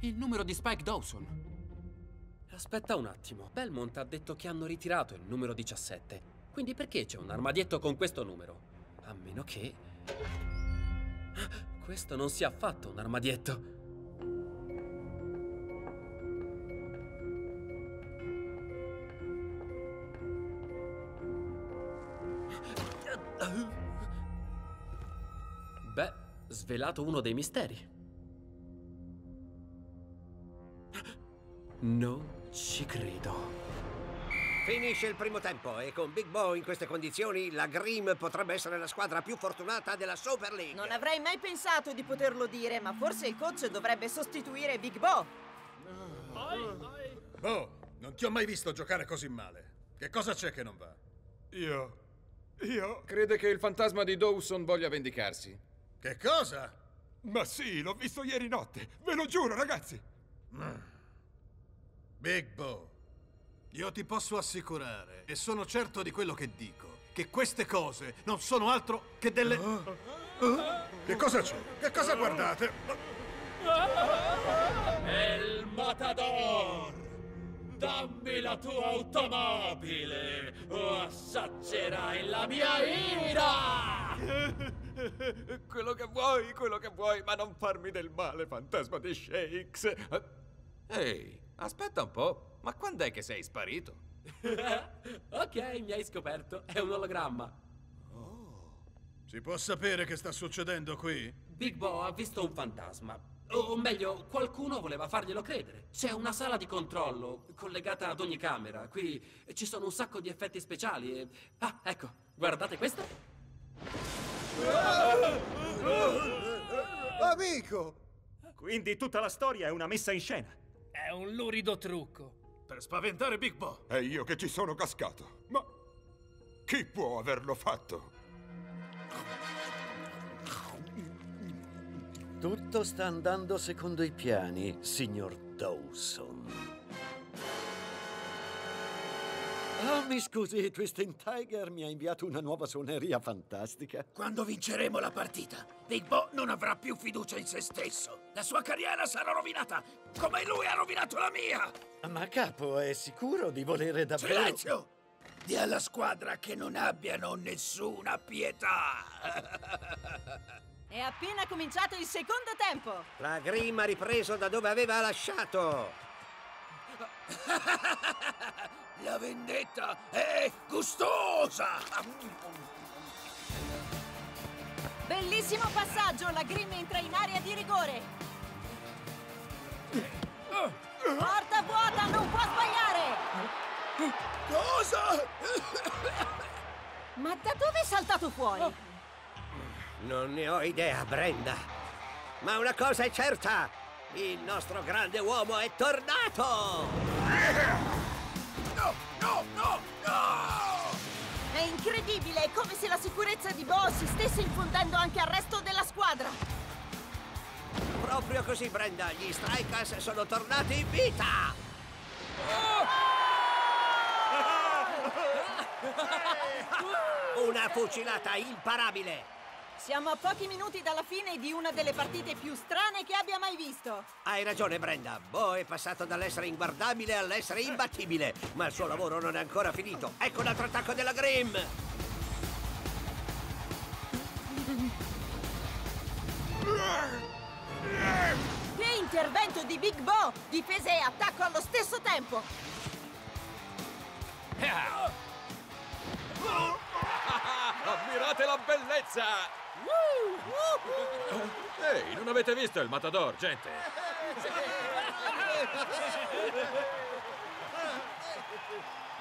Speaker 9: Il numero di Spike Dawson. Aspetta un attimo. Belmont ha detto che hanno ritirato il numero 17. Quindi perché c'è un armadietto con questo numero? A meno che... Questo non sia affatto un armadietto. Beh, svelato uno dei misteri.
Speaker 11: Non ci credo. Finisce il primo tempo e con Big Bo in queste condizioni la Grim potrebbe essere la squadra più fortunata della Super League.
Speaker 12: Non avrei mai pensato di poterlo dire, ma forse il coach dovrebbe sostituire Big Bo.
Speaker 5: Bo, non ti ho mai visto giocare così male. Che cosa c'è che non va?
Speaker 4: Io... Io... Crede che il fantasma di Dawson voglia vendicarsi.
Speaker 5: Che cosa?
Speaker 14: Ma sì, l'ho visto ieri notte. Ve lo giuro, ragazzi.
Speaker 5: Big Bo, io ti posso assicurare, e sono certo di quello che dico, che queste cose non sono altro che delle... Che cosa c'è? Che cosa guardate?
Speaker 17: El Matador! Dammi la tua automobile o assaggerai la mia ira!
Speaker 4: quello che vuoi, quello che vuoi, ma non farmi del male, fantasma di Shakes. Ehi, aspetta un po', ma quando è che sei sparito?
Speaker 9: ok, mi hai scoperto. È un ologramma.
Speaker 5: Si può sapere che sta succedendo qui?
Speaker 9: Big Bo ha visto un fantasma. O meglio, qualcuno voleva farglielo credere. C'è una sala di controllo collegata ad ogni camera. Qui ci sono un sacco di effetti speciali e... Ah, ecco, guardate questo.
Speaker 7: Amico!
Speaker 6: Quindi tutta la storia è una messa in scena.
Speaker 3: È un lurido trucco.
Speaker 8: Per spaventare Big Bo.
Speaker 14: E io che ci sono cascato. Ma chi può averlo fatto?
Speaker 16: Tutto sta andando secondo i piani, signor Dawson. Oh, mi scusi, Twisting Tiger mi ha inviato una nuova suoneria fantastica.
Speaker 18: Quando vinceremo la partita, Big Bo non avrà più fiducia in se stesso. La sua carriera sarà rovinata, come lui ha rovinato la mia.
Speaker 16: Ma capo, è sicuro di volere davvero...
Speaker 18: Silenzio! Di alla squadra che non abbiano nessuna pietà.
Speaker 12: È appena cominciato il secondo tempo.
Speaker 11: La Grim ha ripreso da dove aveva lasciato.
Speaker 18: La vendetta è gustosa.
Speaker 12: Bellissimo passaggio, la Grim entra in area di rigore. Porta vuota, non può sbagliare.
Speaker 18: Cosa?
Speaker 12: Ma da dove è saltato fuori?
Speaker 11: Non ne ho idea, Brenda. Ma una cosa è certa. Il nostro grande uomo è tornato!
Speaker 18: No, no, no, no!
Speaker 12: È incredibile, è come se la sicurezza di Bo si stesse infondendo anche al resto della squadra.
Speaker 11: Proprio così, Brenda. Gli Strikers sono tornati in vita! Una fucilata imparabile!
Speaker 12: Siamo a pochi minuti dalla fine di una delle partite più strane che abbia mai visto.
Speaker 11: Hai ragione, Brenda. Bo è passato dall'essere inguardabile all'essere imbattibile. Ma il suo lavoro non è ancora finito. Ecco un altro attacco della Grim!
Speaker 12: Che intervento di Big Bo! Difesa e attacco allo stesso tempo.
Speaker 4: Ammirate la bellezza! Ehi, non avete visto il Matador, gente?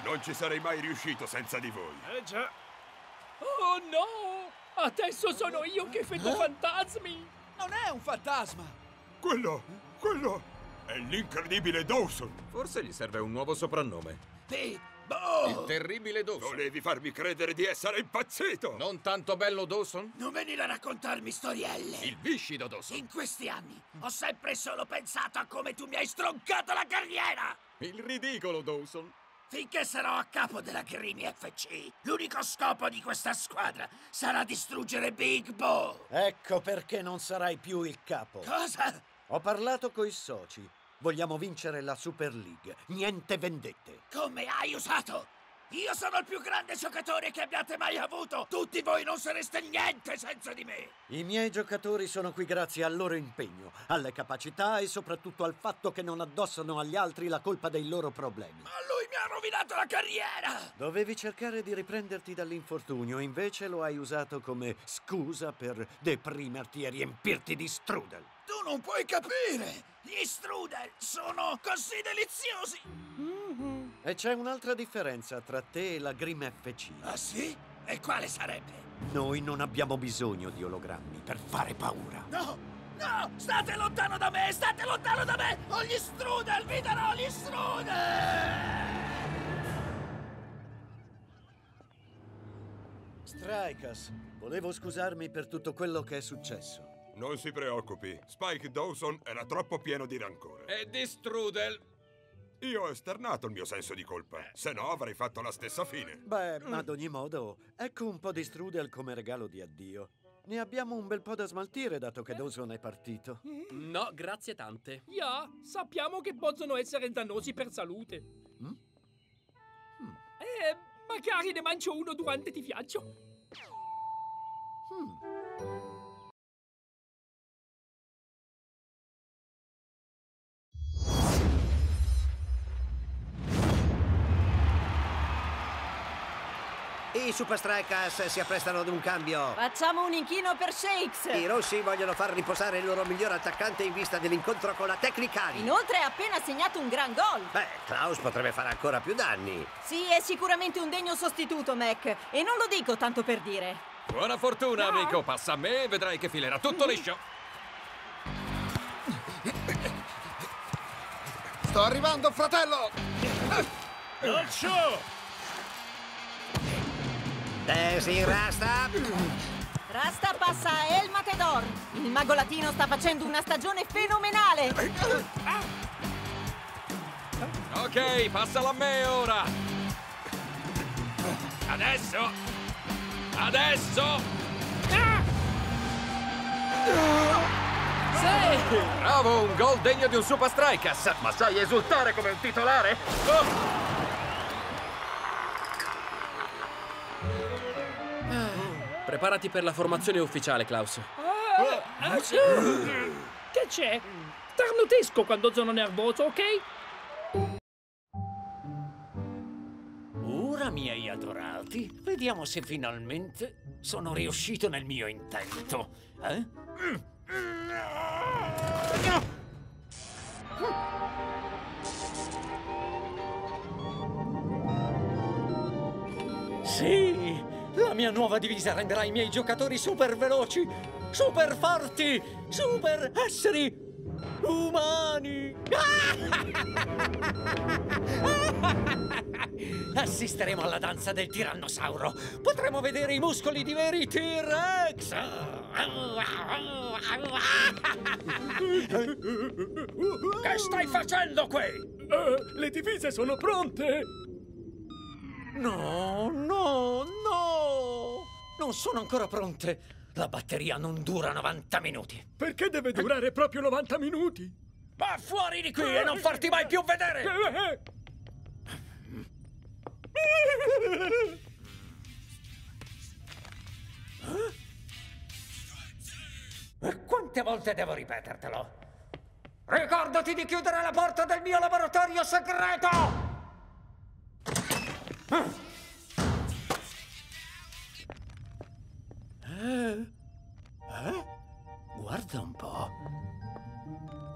Speaker 14: Non ci sarei mai riuscito senza di voi.
Speaker 8: Eh già.
Speaker 3: Oh no! Adesso sono io che vedo fantasmi!
Speaker 1: Non è un fantasma!
Speaker 14: Quello, quello è l'incredibile Dawson.
Speaker 4: Forse gli serve un nuovo soprannome.
Speaker 18: Big Bo!
Speaker 4: Il terribile Dawson.
Speaker 14: Volevi farmi credere di essere impazzito.
Speaker 4: Non tanto bello Dawson?
Speaker 18: Non venire a raccontarmi storielle!
Speaker 4: Il viscido Dawson.
Speaker 18: In questi anni ho sempre solo pensato a come tu mi hai stroncato la carriera!
Speaker 4: Il ridicolo Dawson.
Speaker 18: Finché sarò a capo della Grimi FC, l'unico scopo di questa squadra sarà distruggere Big Bo!
Speaker 16: Ecco perché non sarai più il capo.
Speaker 18: Cosa?
Speaker 16: Ho parlato coi soci. Vogliamo vincere la Super League. Niente vendette.
Speaker 18: Come hai usato? Io sono il più grande giocatore che abbiate mai avuto! Tutti voi non sareste niente senza di me!
Speaker 16: I miei giocatori sono qui grazie al loro impegno, alle capacità e soprattutto al fatto che non addossano agli altri la colpa dei loro problemi.
Speaker 18: Ma lui mi ha rovinato la carriera!
Speaker 16: Dovevi cercare di riprenderti dall'infortunio, invece lo hai usato come scusa per deprimerti e riempirti di strudel.
Speaker 18: Tu non puoi capire! Gli strudel sono così deliziosi!
Speaker 16: E c'è un'altra differenza tra te e la Grim FC.
Speaker 18: Ah sì? E quale sarebbe?
Speaker 16: Noi non abbiamo bisogno di ologrammi per fare paura.
Speaker 18: No! No! State lontano da me! State lontano da me! Ho gli strudel! Vi darò gli strudel!
Speaker 16: Strikers, volevo scusarmi per tutto quello che è successo.
Speaker 14: Non si preoccupi, Spike Dawson era troppo pieno di rancore.
Speaker 4: E di strudel.
Speaker 14: Io ho esternato il mio senso di colpa, se no avrei fatto la stessa fine.
Speaker 16: Beh, ma ad ogni modo, ecco un po' di strudel come regalo di addio. Ne abbiamo un bel po' da smaltire dato che Dawson è partito.
Speaker 9: No, grazie tante.
Speaker 3: Ya, sappiamo che possono essere dannosi per salute.
Speaker 16: Mm?
Speaker 3: Eh, magari ne mangio uno durante ti viaggio.
Speaker 11: I Super Strikers si apprestano ad un cambio.
Speaker 12: Facciamo un inchino per Shakes.
Speaker 11: I rossi vogliono far riposare il loro miglior attaccante in vista dell'incontro con la Tecnicali.
Speaker 12: Inoltre ha appena segnato un gran gol.
Speaker 11: Beh, Klaus potrebbe fare ancora più danni.
Speaker 12: Sì, è sicuramente un degno sostituto, Mac. E non lo dico tanto per dire.
Speaker 4: Buona fortuna, amico. Passa a me e vedrai che filerà tutto liscio.
Speaker 7: Sto arrivando, fratello!
Speaker 8: Calcio!
Speaker 11: Desi Rasta.
Speaker 12: Rasta passa a El Matador. Il mago latino sta facendo una stagione fenomenale.
Speaker 4: Ok, passala a me ora. Adesso. Adesso.
Speaker 3: Sì!
Speaker 4: Bravo, un gol degno di un Super Strikers. Ma sai esultare come un titolare? Oh!
Speaker 9: Preparati per la formazione ufficiale, Klaus.
Speaker 3: Ah, ah, sì. Che c'è? Starnutesco quando sono nervoso, ok?
Speaker 19: Ora, miei adorati, vediamo se finalmente sono riuscito nel mio intento. Eh? Sì, la mia nuova divisa renderà i miei giocatori super veloci, super forti, super esseri umani. Assisteremo alla danza del tirannosauro. Potremo vedere i muscoli di veri T-Rex.
Speaker 3: Che stai facendo qui? Eh, le divise sono pronte.
Speaker 19: No, no, no! Non sono ancora pronte. La batteria non dura 90 minuti.
Speaker 3: Perché deve durare proprio 90 minuti?
Speaker 19: Ma fuori di qui e non farti mai più vedere! E quante volte devo ripetertelo? Ricordati di chiudere la porta del mio laboratorio segreto! Eh? Eh? Guarda un po'.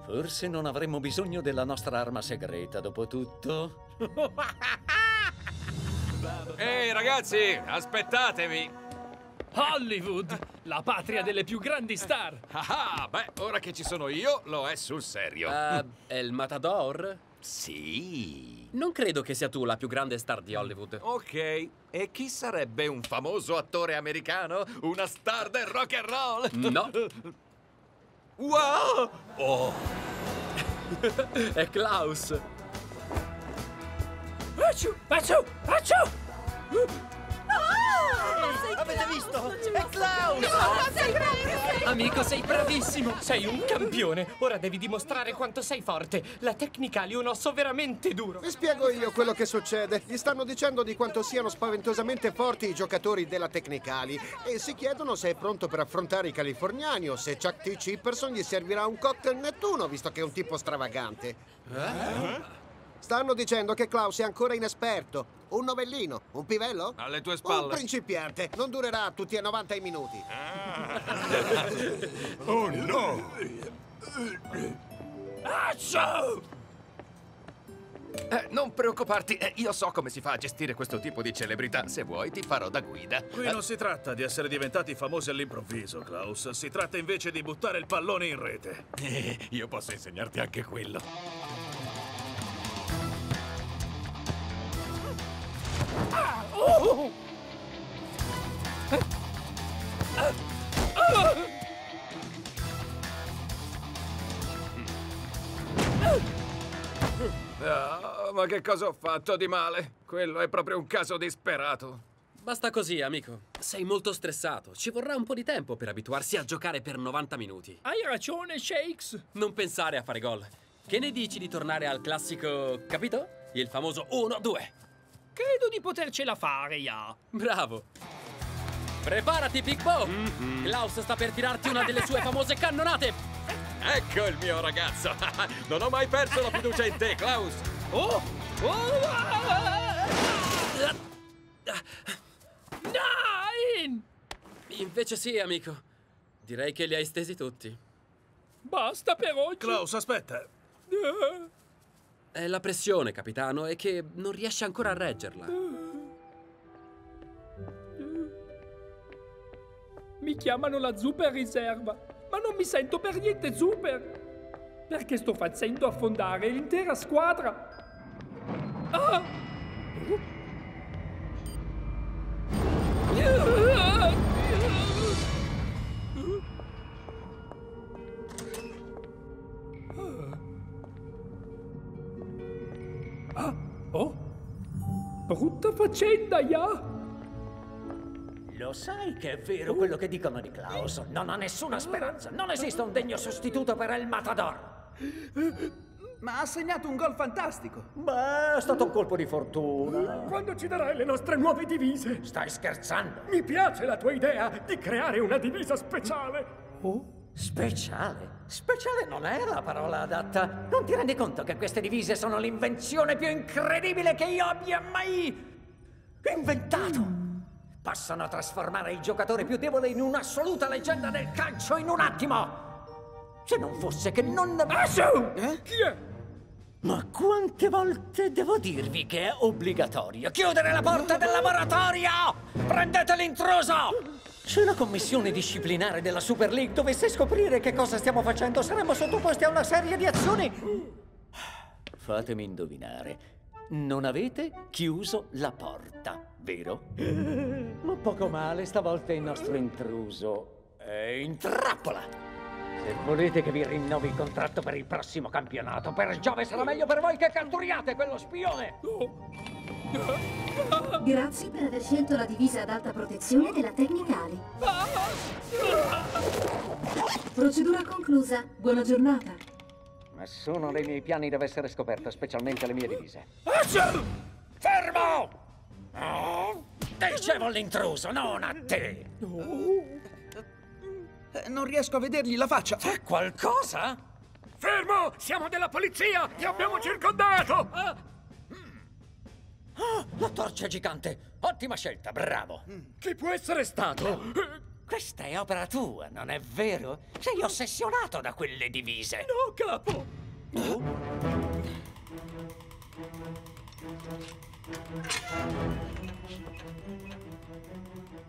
Speaker 19: Forse non avremmo bisogno della nostra arma segreta, dopo tutto.
Speaker 4: Ehi, ragazzi, aspettatemi.
Speaker 3: Hollywood, la patria delle più grandi star.
Speaker 4: Ah, beh, ora che ci sono io, lo è sul serio.
Speaker 9: Eh, è il Matador?
Speaker 4: Sì.
Speaker 9: Non credo che sia tu la più grande star di Hollywood.
Speaker 4: Ok, e chi sarebbe un famoso attore americano? Una star del rock and roll?
Speaker 9: No.
Speaker 4: Wow! Oh!
Speaker 9: è Klaus.
Speaker 3: Acciu! Acciu! Acciu!
Speaker 16: Avete visto? È Klaus!
Speaker 12: No, sei proprio
Speaker 13: Amico, sei bravissimo! Sei un campione! Ora devi dimostrare quanto sei forte! La Technicali è un osso veramente duro!
Speaker 7: Vi spiego io quello che succede. Gli stanno dicendo di quanto siano spaventosamente forti i giocatori della Technicali e si chiedono se è pronto per affrontare i californiani o se Chuck T. Chipperson gli servirà un cocktail Nettuno, visto che è un tipo stravagante. Stanno dicendo che Klaus è ancora inesperto. Un novellino, un pivello?
Speaker 4: Alle tue
Speaker 7: Un
Speaker 4: spalle.
Speaker 7: principiante. Non durerà tutti e 90 i minuti.
Speaker 14: Oh no!
Speaker 4: Eh, non preoccuparti, eh, io so come si fa a gestire questo tipo di celebrità. Se vuoi, ti farò da guida.
Speaker 8: Qui non si tratta di essere diventati famosi all'improvviso, Klaus. Si tratta invece di buttare il pallone in rete.
Speaker 4: Eh, io posso insegnarti anche quello. Ah, ma che cosa ho fatto di male? Quello è proprio un caso disperato.
Speaker 9: Basta così, amico. Sei molto stressato. Ci vorrà un po' di tempo per abituarsi a giocare per 90 minuti.
Speaker 3: Hai ragione, Shakes.
Speaker 9: Non pensare a fare gol. Che ne dici di tornare al classico, capito? Il famoso 1-2.
Speaker 3: Credo di potercela fare, ya.
Speaker 9: Bravo. Preparati, Big Bo! Klaus sta per tirarti una delle sue famose cannonate.
Speaker 4: Ecco il mio ragazzo. non ho mai perso la fiducia in te, Klaus.
Speaker 3: Oh! Oh! ah! Nein!
Speaker 9: Invece sì, amico. Direi che li hai stesi tutti.
Speaker 3: Basta per oggi.
Speaker 8: Klaus, aspetta.
Speaker 9: È la pressione, capitano, e che non riesce ancora a reggerla.
Speaker 3: Mi chiamano la Super Riserva, ma non mi sento per niente super. Perché sto facendo affondare l'intera squadra. Ah, faccenda, ya!
Speaker 19: Lo sai che è vero quello che dicono di Klaus? Non ha nessuna speranza. Non esiste un degno sostituto per El Matador.
Speaker 10: Ma ha segnato un gol fantastico.
Speaker 19: Beh, è stato un colpo di fortuna.
Speaker 3: Quando ci darai le nostre nuove divise?
Speaker 19: Stai scherzando?
Speaker 3: Mi piace la tua idea di creare una divisa speciale.
Speaker 19: Oh? Speciale? Speciale non è la parola adatta. Non ti rendi conto che queste divise sono l'invenzione più incredibile che io abbia mai inventato? Possono trasformare il giocatore più debole in un'assoluta leggenda del calcio in un attimo. Se non fosse che non...
Speaker 3: Asu! Chi è?
Speaker 19: Ma quante volte devo dirvi che è obbligatorio chiudere la porta del laboratorio? Prendete l'intruso! Se la commissione disciplinare della Super League dovesse scoprire che cosa stiamo facendo, saremmo sottoposti a una serie di azioni. Fatemi indovinare. Non avete chiuso la porta, vero? Ma poco male, stavolta il nostro intruso è in trappola. Se volete che vi rinnovi il contratto per il prossimo campionato, per Giove sarà meglio per voi che catturiate quello spione!
Speaker 20: Grazie per aver scelto la divisa ad alta protezione della Tecnicali. Procedura conclusa. Buona giornata.
Speaker 19: Nessuno dei miei piani deve essere scoperto, specialmente le mie divise.
Speaker 18: Fermo!
Speaker 19: Dicevo all'intruso, non a te!
Speaker 10: Eh, Non riesco a vedergli la faccia.
Speaker 19: Fa qualcosa?
Speaker 3: Fermo! Siamo della polizia! Ti abbiamo circondato!
Speaker 19: Ah, la torcia gigante! Ottima scelta, bravo!
Speaker 3: Chi può essere stato?
Speaker 19: Questa è opera tua, non è vero? Sei ossessionato da quelle divise!
Speaker 3: No, capo!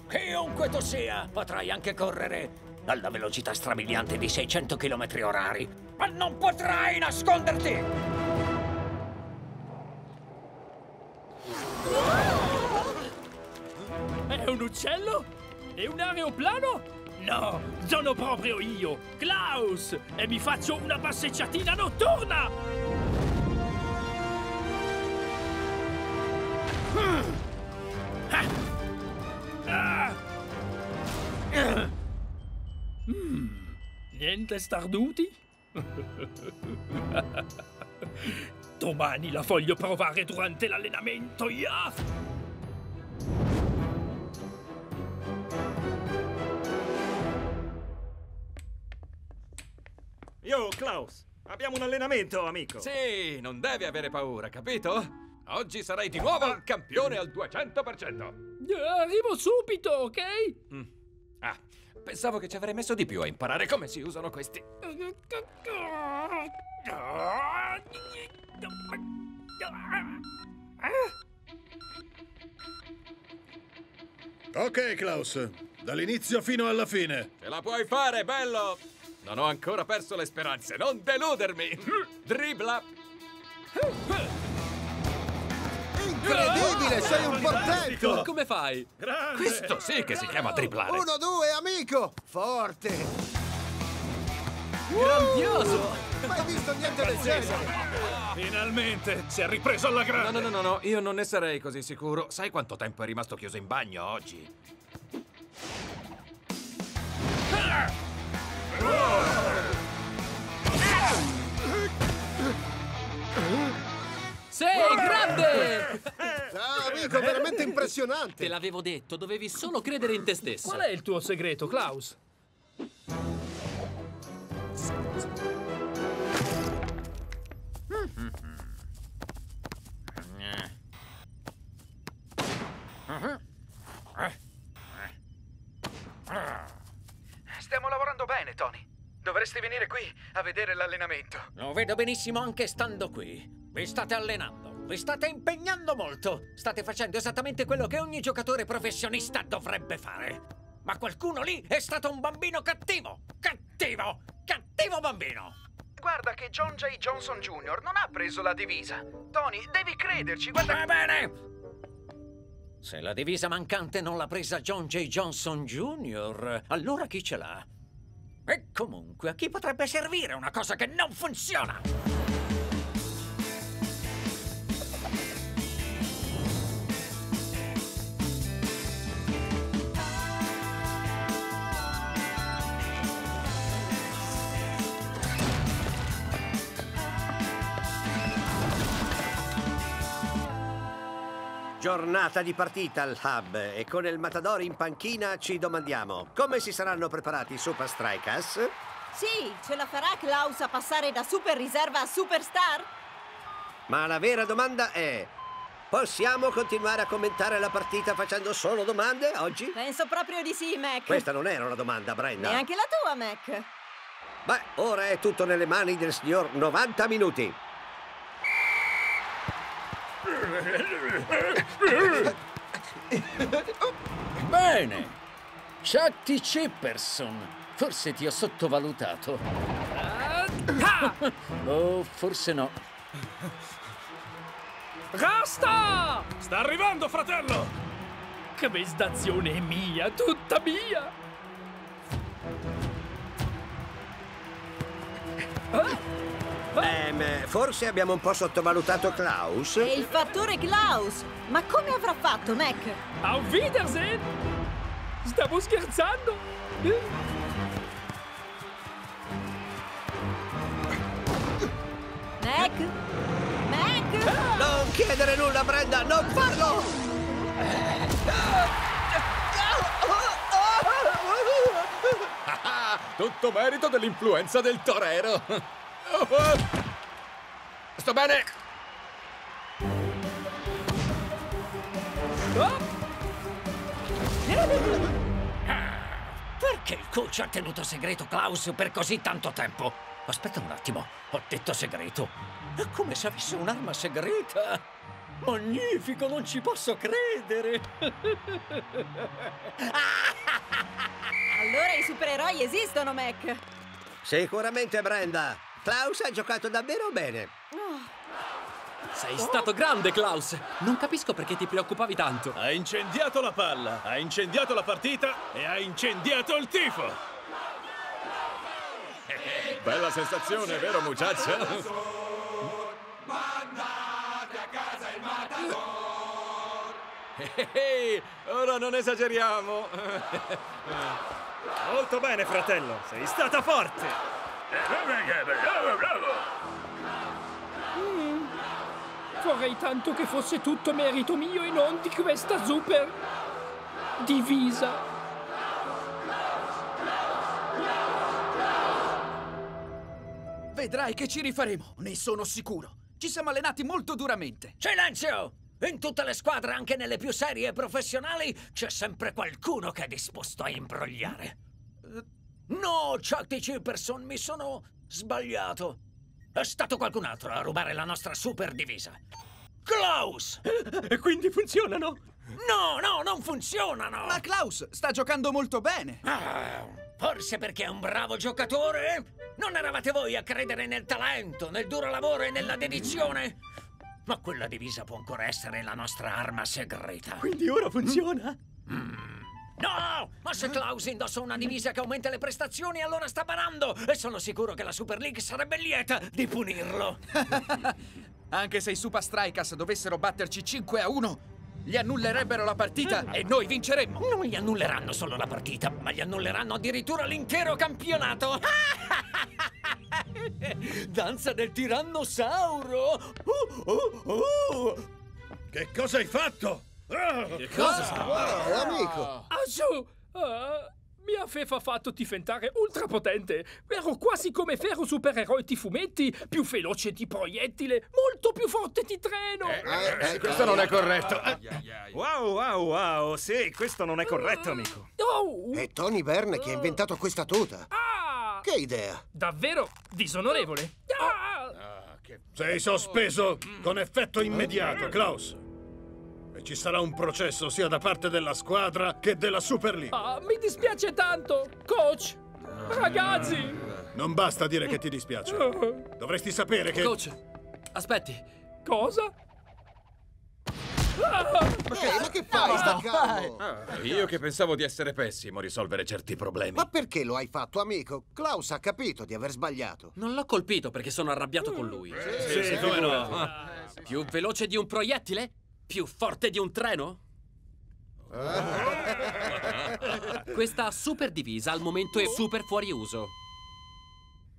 Speaker 19: Chiunque tu sia, potrai anche correre alla velocità strabiliante di 600 km orari, ma non potrai nasconderti!
Speaker 3: È un uccello? È un aeroplano? No, sono proprio io, Klaus! E mi faccio una passeggiatina notturna! Mm. Niente starnuti? Domani la voglio provare durante l'allenamento, yeah!
Speaker 6: Yo, Klaus! Abbiamo un allenamento, amico!
Speaker 4: Sì, non devi avere paura, capito? Oggi sarai di nuovo il campione al 200%.
Speaker 3: Eh, Arrivo subito, ok?
Speaker 4: Ah, pensavo che ci avrei messo di più a imparare come si usano questi.
Speaker 5: Ok, Klaus. Dall'inizio fino alla fine.
Speaker 4: Ce la puoi fare, bello! Non ho ancora perso le speranze, non deludermi! Dribbla!
Speaker 7: Incredibile, sei un portento!
Speaker 4: Come fai? Questo sì che si chiama dribblare!
Speaker 7: Uno, due, amico! Forte!
Speaker 4: Grandioso!
Speaker 7: Mai visto niente del genere!
Speaker 2: Finalmente si è ripreso alla grande!
Speaker 4: No, no, no, no, io non ne sarei così sicuro. Sai quanto tempo è rimasto chiuso in bagno oggi?
Speaker 9: Sei grande!
Speaker 7: Ciao, amico, veramente impressionante!
Speaker 9: Te l'avevo detto, dovevi solo credere in te stesso.
Speaker 3: Qual è il tuo segreto, Klaus?
Speaker 1: Stiamo bene, Tony. Dovresti venire qui a vedere l'allenamento.
Speaker 19: Lo vedo benissimo anche stando qui. Vi state allenando, vi state impegnando molto. State facendo esattamente quello che ogni giocatore professionista dovrebbe fare. Ma qualcuno lì è stato un bambino cattivo! Cattivo! Cattivo bambino!
Speaker 1: Guarda che John J. Johnson Jr. non ha preso la divisa. Tony, devi crederci, guarda...
Speaker 19: Va bene! Se la divisa mancante non l'ha presa John J. Johnson Jr., allora chi ce l'ha? E comunque, a chi potrebbe servire una cosa che non funziona?
Speaker 11: Giornata di partita al hub e con il Matador in panchina ci domandiamo come si saranno preparati i Super Strikers?
Speaker 12: Sì, ce la farà Klaus a passare da super riserva a superstar?
Speaker 11: Ma la vera domanda è: possiamo continuare a commentare la partita facendo solo domande oggi?
Speaker 12: Penso proprio di sì, Mac.
Speaker 11: Questa non era una domanda, Brenda.
Speaker 12: Neanche la tua, Mac.
Speaker 11: Beh, ora è tutto nelle mani del signor 90 minuti.
Speaker 19: Bene! Shakti Chipperson. Forse ti ho sottovalutato. oh, forse no.
Speaker 3: Rasta!
Speaker 2: Sta arrivando, fratello!
Speaker 3: Che prestazione è mia, tutta mia!
Speaker 11: Ehm, forse abbiamo un po' sottovalutato Klaus?
Speaker 12: È il fattore Klaus. Ma come avrà fatto, Mac?
Speaker 3: Auf Wiedersehen! Stavo scherzando!
Speaker 12: Mac? Mac?
Speaker 11: Non chiedere nulla, Brenda, non farlo!
Speaker 4: Tutto merito dell'influenza del torero. Sto bene.
Speaker 19: Perché il coach ha tenuto segreto Klaus per così tanto tempo? Aspetta un attimo, ho detto segreto. È come se avesse un'arma segreta. Magnifico, non ci posso credere.
Speaker 12: Allora i supereroi esistono, Mac.
Speaker 11: Sicuramente, Brenda. Klaus ha giocato davvero bene.
Speaker 9: Sei stato grande, Klaus! Non capisco perché ti preoccupavi tanto.
Speaker 8: Ha incendiato la palla, ha incendiato la partita e ha incendiato il tifo.
Speaker 4: Bella sensazione, vero muchacho? Ehi, ora non esageriamo.
Speaker 6: Molto bene, fratello. Sei stata forte.
Speaker 3: Mm. Vorrei tanto che fosse tutto merito mio e non di questa super divisa.
Speaker 1: Vedrai che ci rifaremo, ne sono sicuro. Ci siamo allenati molto duramente.
Speaker 19: Silenzio! In tutte le squadre, anche nelle più serie e professionali, c'è sempre qualcuno che è disposto a imbrogliare. No, Chuck T. Chipperson, mi sono sbagliato. È stato qualcun altro a rubare la nostra super divisa. Klaus!
Speaker 3: E quindi funzionano?
Speaker 19: No, no, non funzionano!
Speaker 1: Ma Klaus sta giocando molto bene.
Speaker 19: Ah, forse perché è un bravo giocatore? Non eravate voi a credere nel talento, nel duro lavoro e nella dedizione? Ma quella divisa può ancora essere la nostra arma segreta.
Speaker 3: Quindi ora funziona?
Speaker 19: No! Ma se Klaus indossa una divisa che aumenta le prestazioni, allora sta barando! E sono sicuro che la Super League sarebbe lieta di punirlo!
Speaker 1: Anche se i Super Strikers dovessero batterci 5 a 1, gli annullerebbero la partita e noi vinceremmo.
Speaker 19: Non gli annulleranno solo la partita, ma gli annulleranno addirittura l'intero campionato! Danza del tirannosauro! Uh, uh, uh.
Speaker 5: Che cosa hai fatto?
Speaker 7: Che cosa sta? Wow, amico!
Speaker 3: Ah, su! Ah, mia feffa ha fatto diventare ultrapotente. Ero quasi come Ferro supereroe di fumetti, più veloce di proiettile, molto più forte di treno.
Speaker 6: Eh, questo non è corretto. Wow, wow, wow. Sì, questo non è corretto, amico.
Speaker 3: Oh!
Speaker 7: È Tony Byrne che ha inventato questa tuta.
Speaker 3: Ah!
Speaker 7: Che idea!
Speaker 3: Davvero disonorevole. Ah!
Speaker 5: Sei sospeso con effetto immediato, Klaus. E ci sarà un processo sia da parte della squadra che della Super League.
Speaker 3: Ah, mi dispiace tanto, coach. Ragazzi.
Speaker 5: Non basta dire che ti dispiace. Dovresti sapere che...
Speaker 9: Coach, aspetti.
Speaker 3: Cosa?
Speaker 7: Ehi, ma che fai? Sta calmo!
Speaker 4: Ah, io che pensavo di essere pessimo a risolvere certi problemi.
Speaker 7: Ma perché lo hai fatto, amico? Klaus ha capito di aver sbagliato.
Speaker 9: Non l'ho colpito perché sono arrabbiato con lui.
Speaker 5: Sì, sì, come no?
Speaker 9: Ah, Più veloce di un proiettile? Più forte di un treno? Questa super divisa al momento è super fuori uso.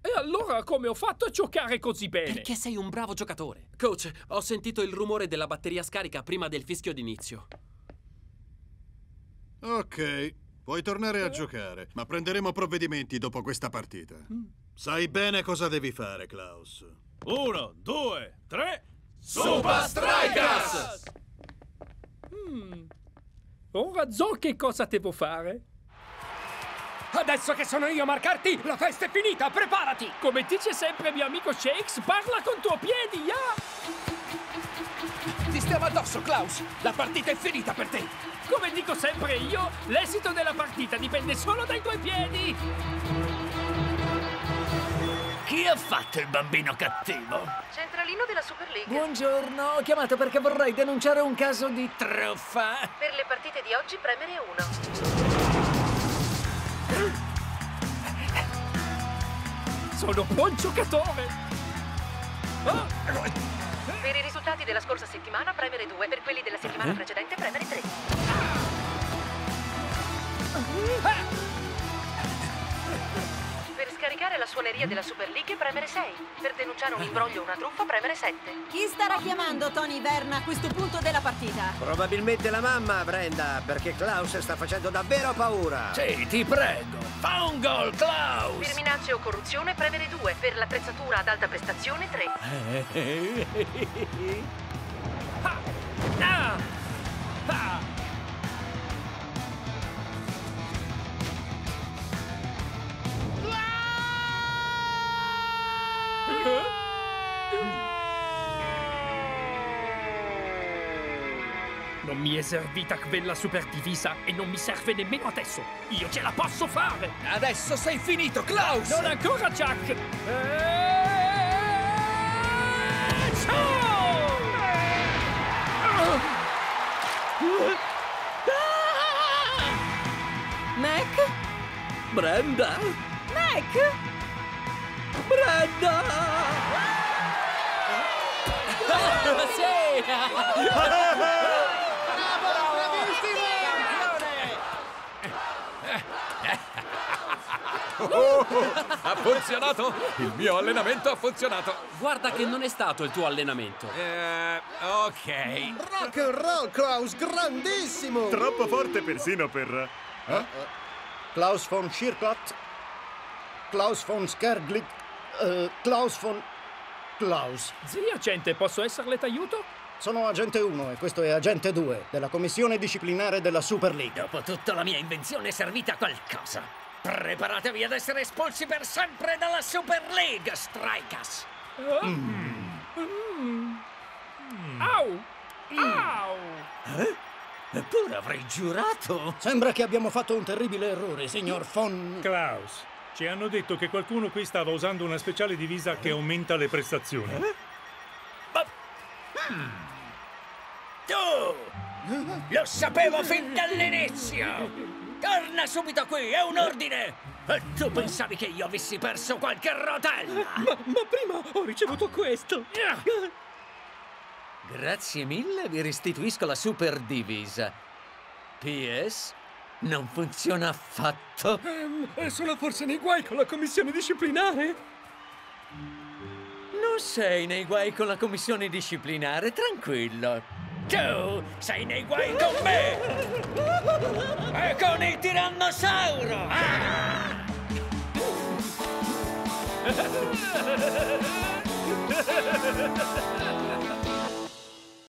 Speaker 3: E allora come ho fatto a giocare così bene?
Speaker 9: Perché sei un bravo giocatore. Coach, ho sentito il rumore della batteria scarica prima del fischio d'inizio.
Speaker 5: Ok, puoi tornare a giocare, ma prenderemo provvedimenti dopo questa partita. Sai bene cosa devi fare, Klaus.
Speaker 8: Uno, due, tre.
Speaker 3: Super Strikers! Hmm. Ora so che cosa devo fare.
Speaker 13: Adesso che sono io a marcarti, la festa è finita, preparati!
Speaker 3: Come dice sempre mio amico Shakes, parla con tuoi piedi, ya!
Speaker 1: Ti stiamo addosso, Klaus! La partita è finita per te!
Speaker 3: Come dico sempre io, l'esito della partita dipende solo dai tuoi piedi!
Speaker 13: Chi ha fatto il bambino cattivo?
Speaker 15: Centralino della Super League.
Speaker 19: Buongiorno, ho chiamato perché vorrei denunciare un caso di truffa.
Speaker 15: Per le partite di oggi premere 1.
Speaker 3: Sono buon giocatore!
Speaker 15: Per i risultati della scorsa settimana premere 2, per quelli della settimana precedente premere 3. Per scaricare la suoneria della Super League premere 6. Per denunciare un imbroglio o una truffa premere 7.
Speaker 12: Chi starà chiamando Tony Verna a questo punto della partita?
Speaker 11: Probabilmente la mamma, Brenda, perché Klaus sta facendo davvero paura.
Speaker 13: Sì, ti prego. Fa un gol, Klaus!
Speaker 15: Per minacce o corruzione premere 2. Per l'attrezzatura ad alta prestazione 3.
Speaker 3: Ah! Ah! Non mi è servita quella super divisa e non mi serve nemmeno adesso. Io ce la posso fare!
Speaker 1: Adesso sei finito, Klaus!
Speaker 3: Non ancora! Eh, ciao!
Speaker 12: Mac?
Speaker 13: Brenda!
Speaker 12: Mac?
Speaker 13: Brenda!
Speaker 1: Eh,
Speaker 4: Oh, ha funzionato! Il mio allenamento ha funzionato!
Speaker 9: Guarda che non è stato il tuo allenamento.
Speaker 4: Eh, ok.
Speaker 7: Rock and roll, Klaus, grandissimo!
Speaker 6: Troppo forte persino per...
Speaker 21: Eh? Klaus von Schirklot, Klaus von Skerglit, eh, Klaus von... Klaus.
Speaker 3: Zia Agente, posso esserle d'aiuto?
Speaker 21: Sono agente 1 e questo è agente 2 della commissione disciplinare della Super League.
Speaker 19: Dopo tutto la mia invenzione è servita a qualcosa. Preparatevi ad essere espulsi per sempre dalla Super League, Strikers!
Speaker 3: Au! Au!
Speaker 21: Eh? Eppure avrei giurato. Sembra che abbiamo fatto un terribile errore, signor von...
Speaker 6: Klaus, ci hanno detto che qualcuno qui stava usando una speciale divisa che aumenta le prestazioni.
Speaker 19: Tu! Lo sapevo fin dall'inizio! Torna subito qui, è un ordine! E tu pensavi che io avessi perso qualche rotella?
Speaker 13: Ma, ma prima ho ricevuto questo.
Speaker 19: Grazie mille, vi restituisco la super divisa. PS, non funziona affatto.
Speaker 3: Ehm, sono forse nei guai con la commissione disciplinare?
Speaker 19: Non sei nei guai con la commissione disciplinare, tranquillo. Tu sei nei guai con me! E con il tirannosauro! Ah!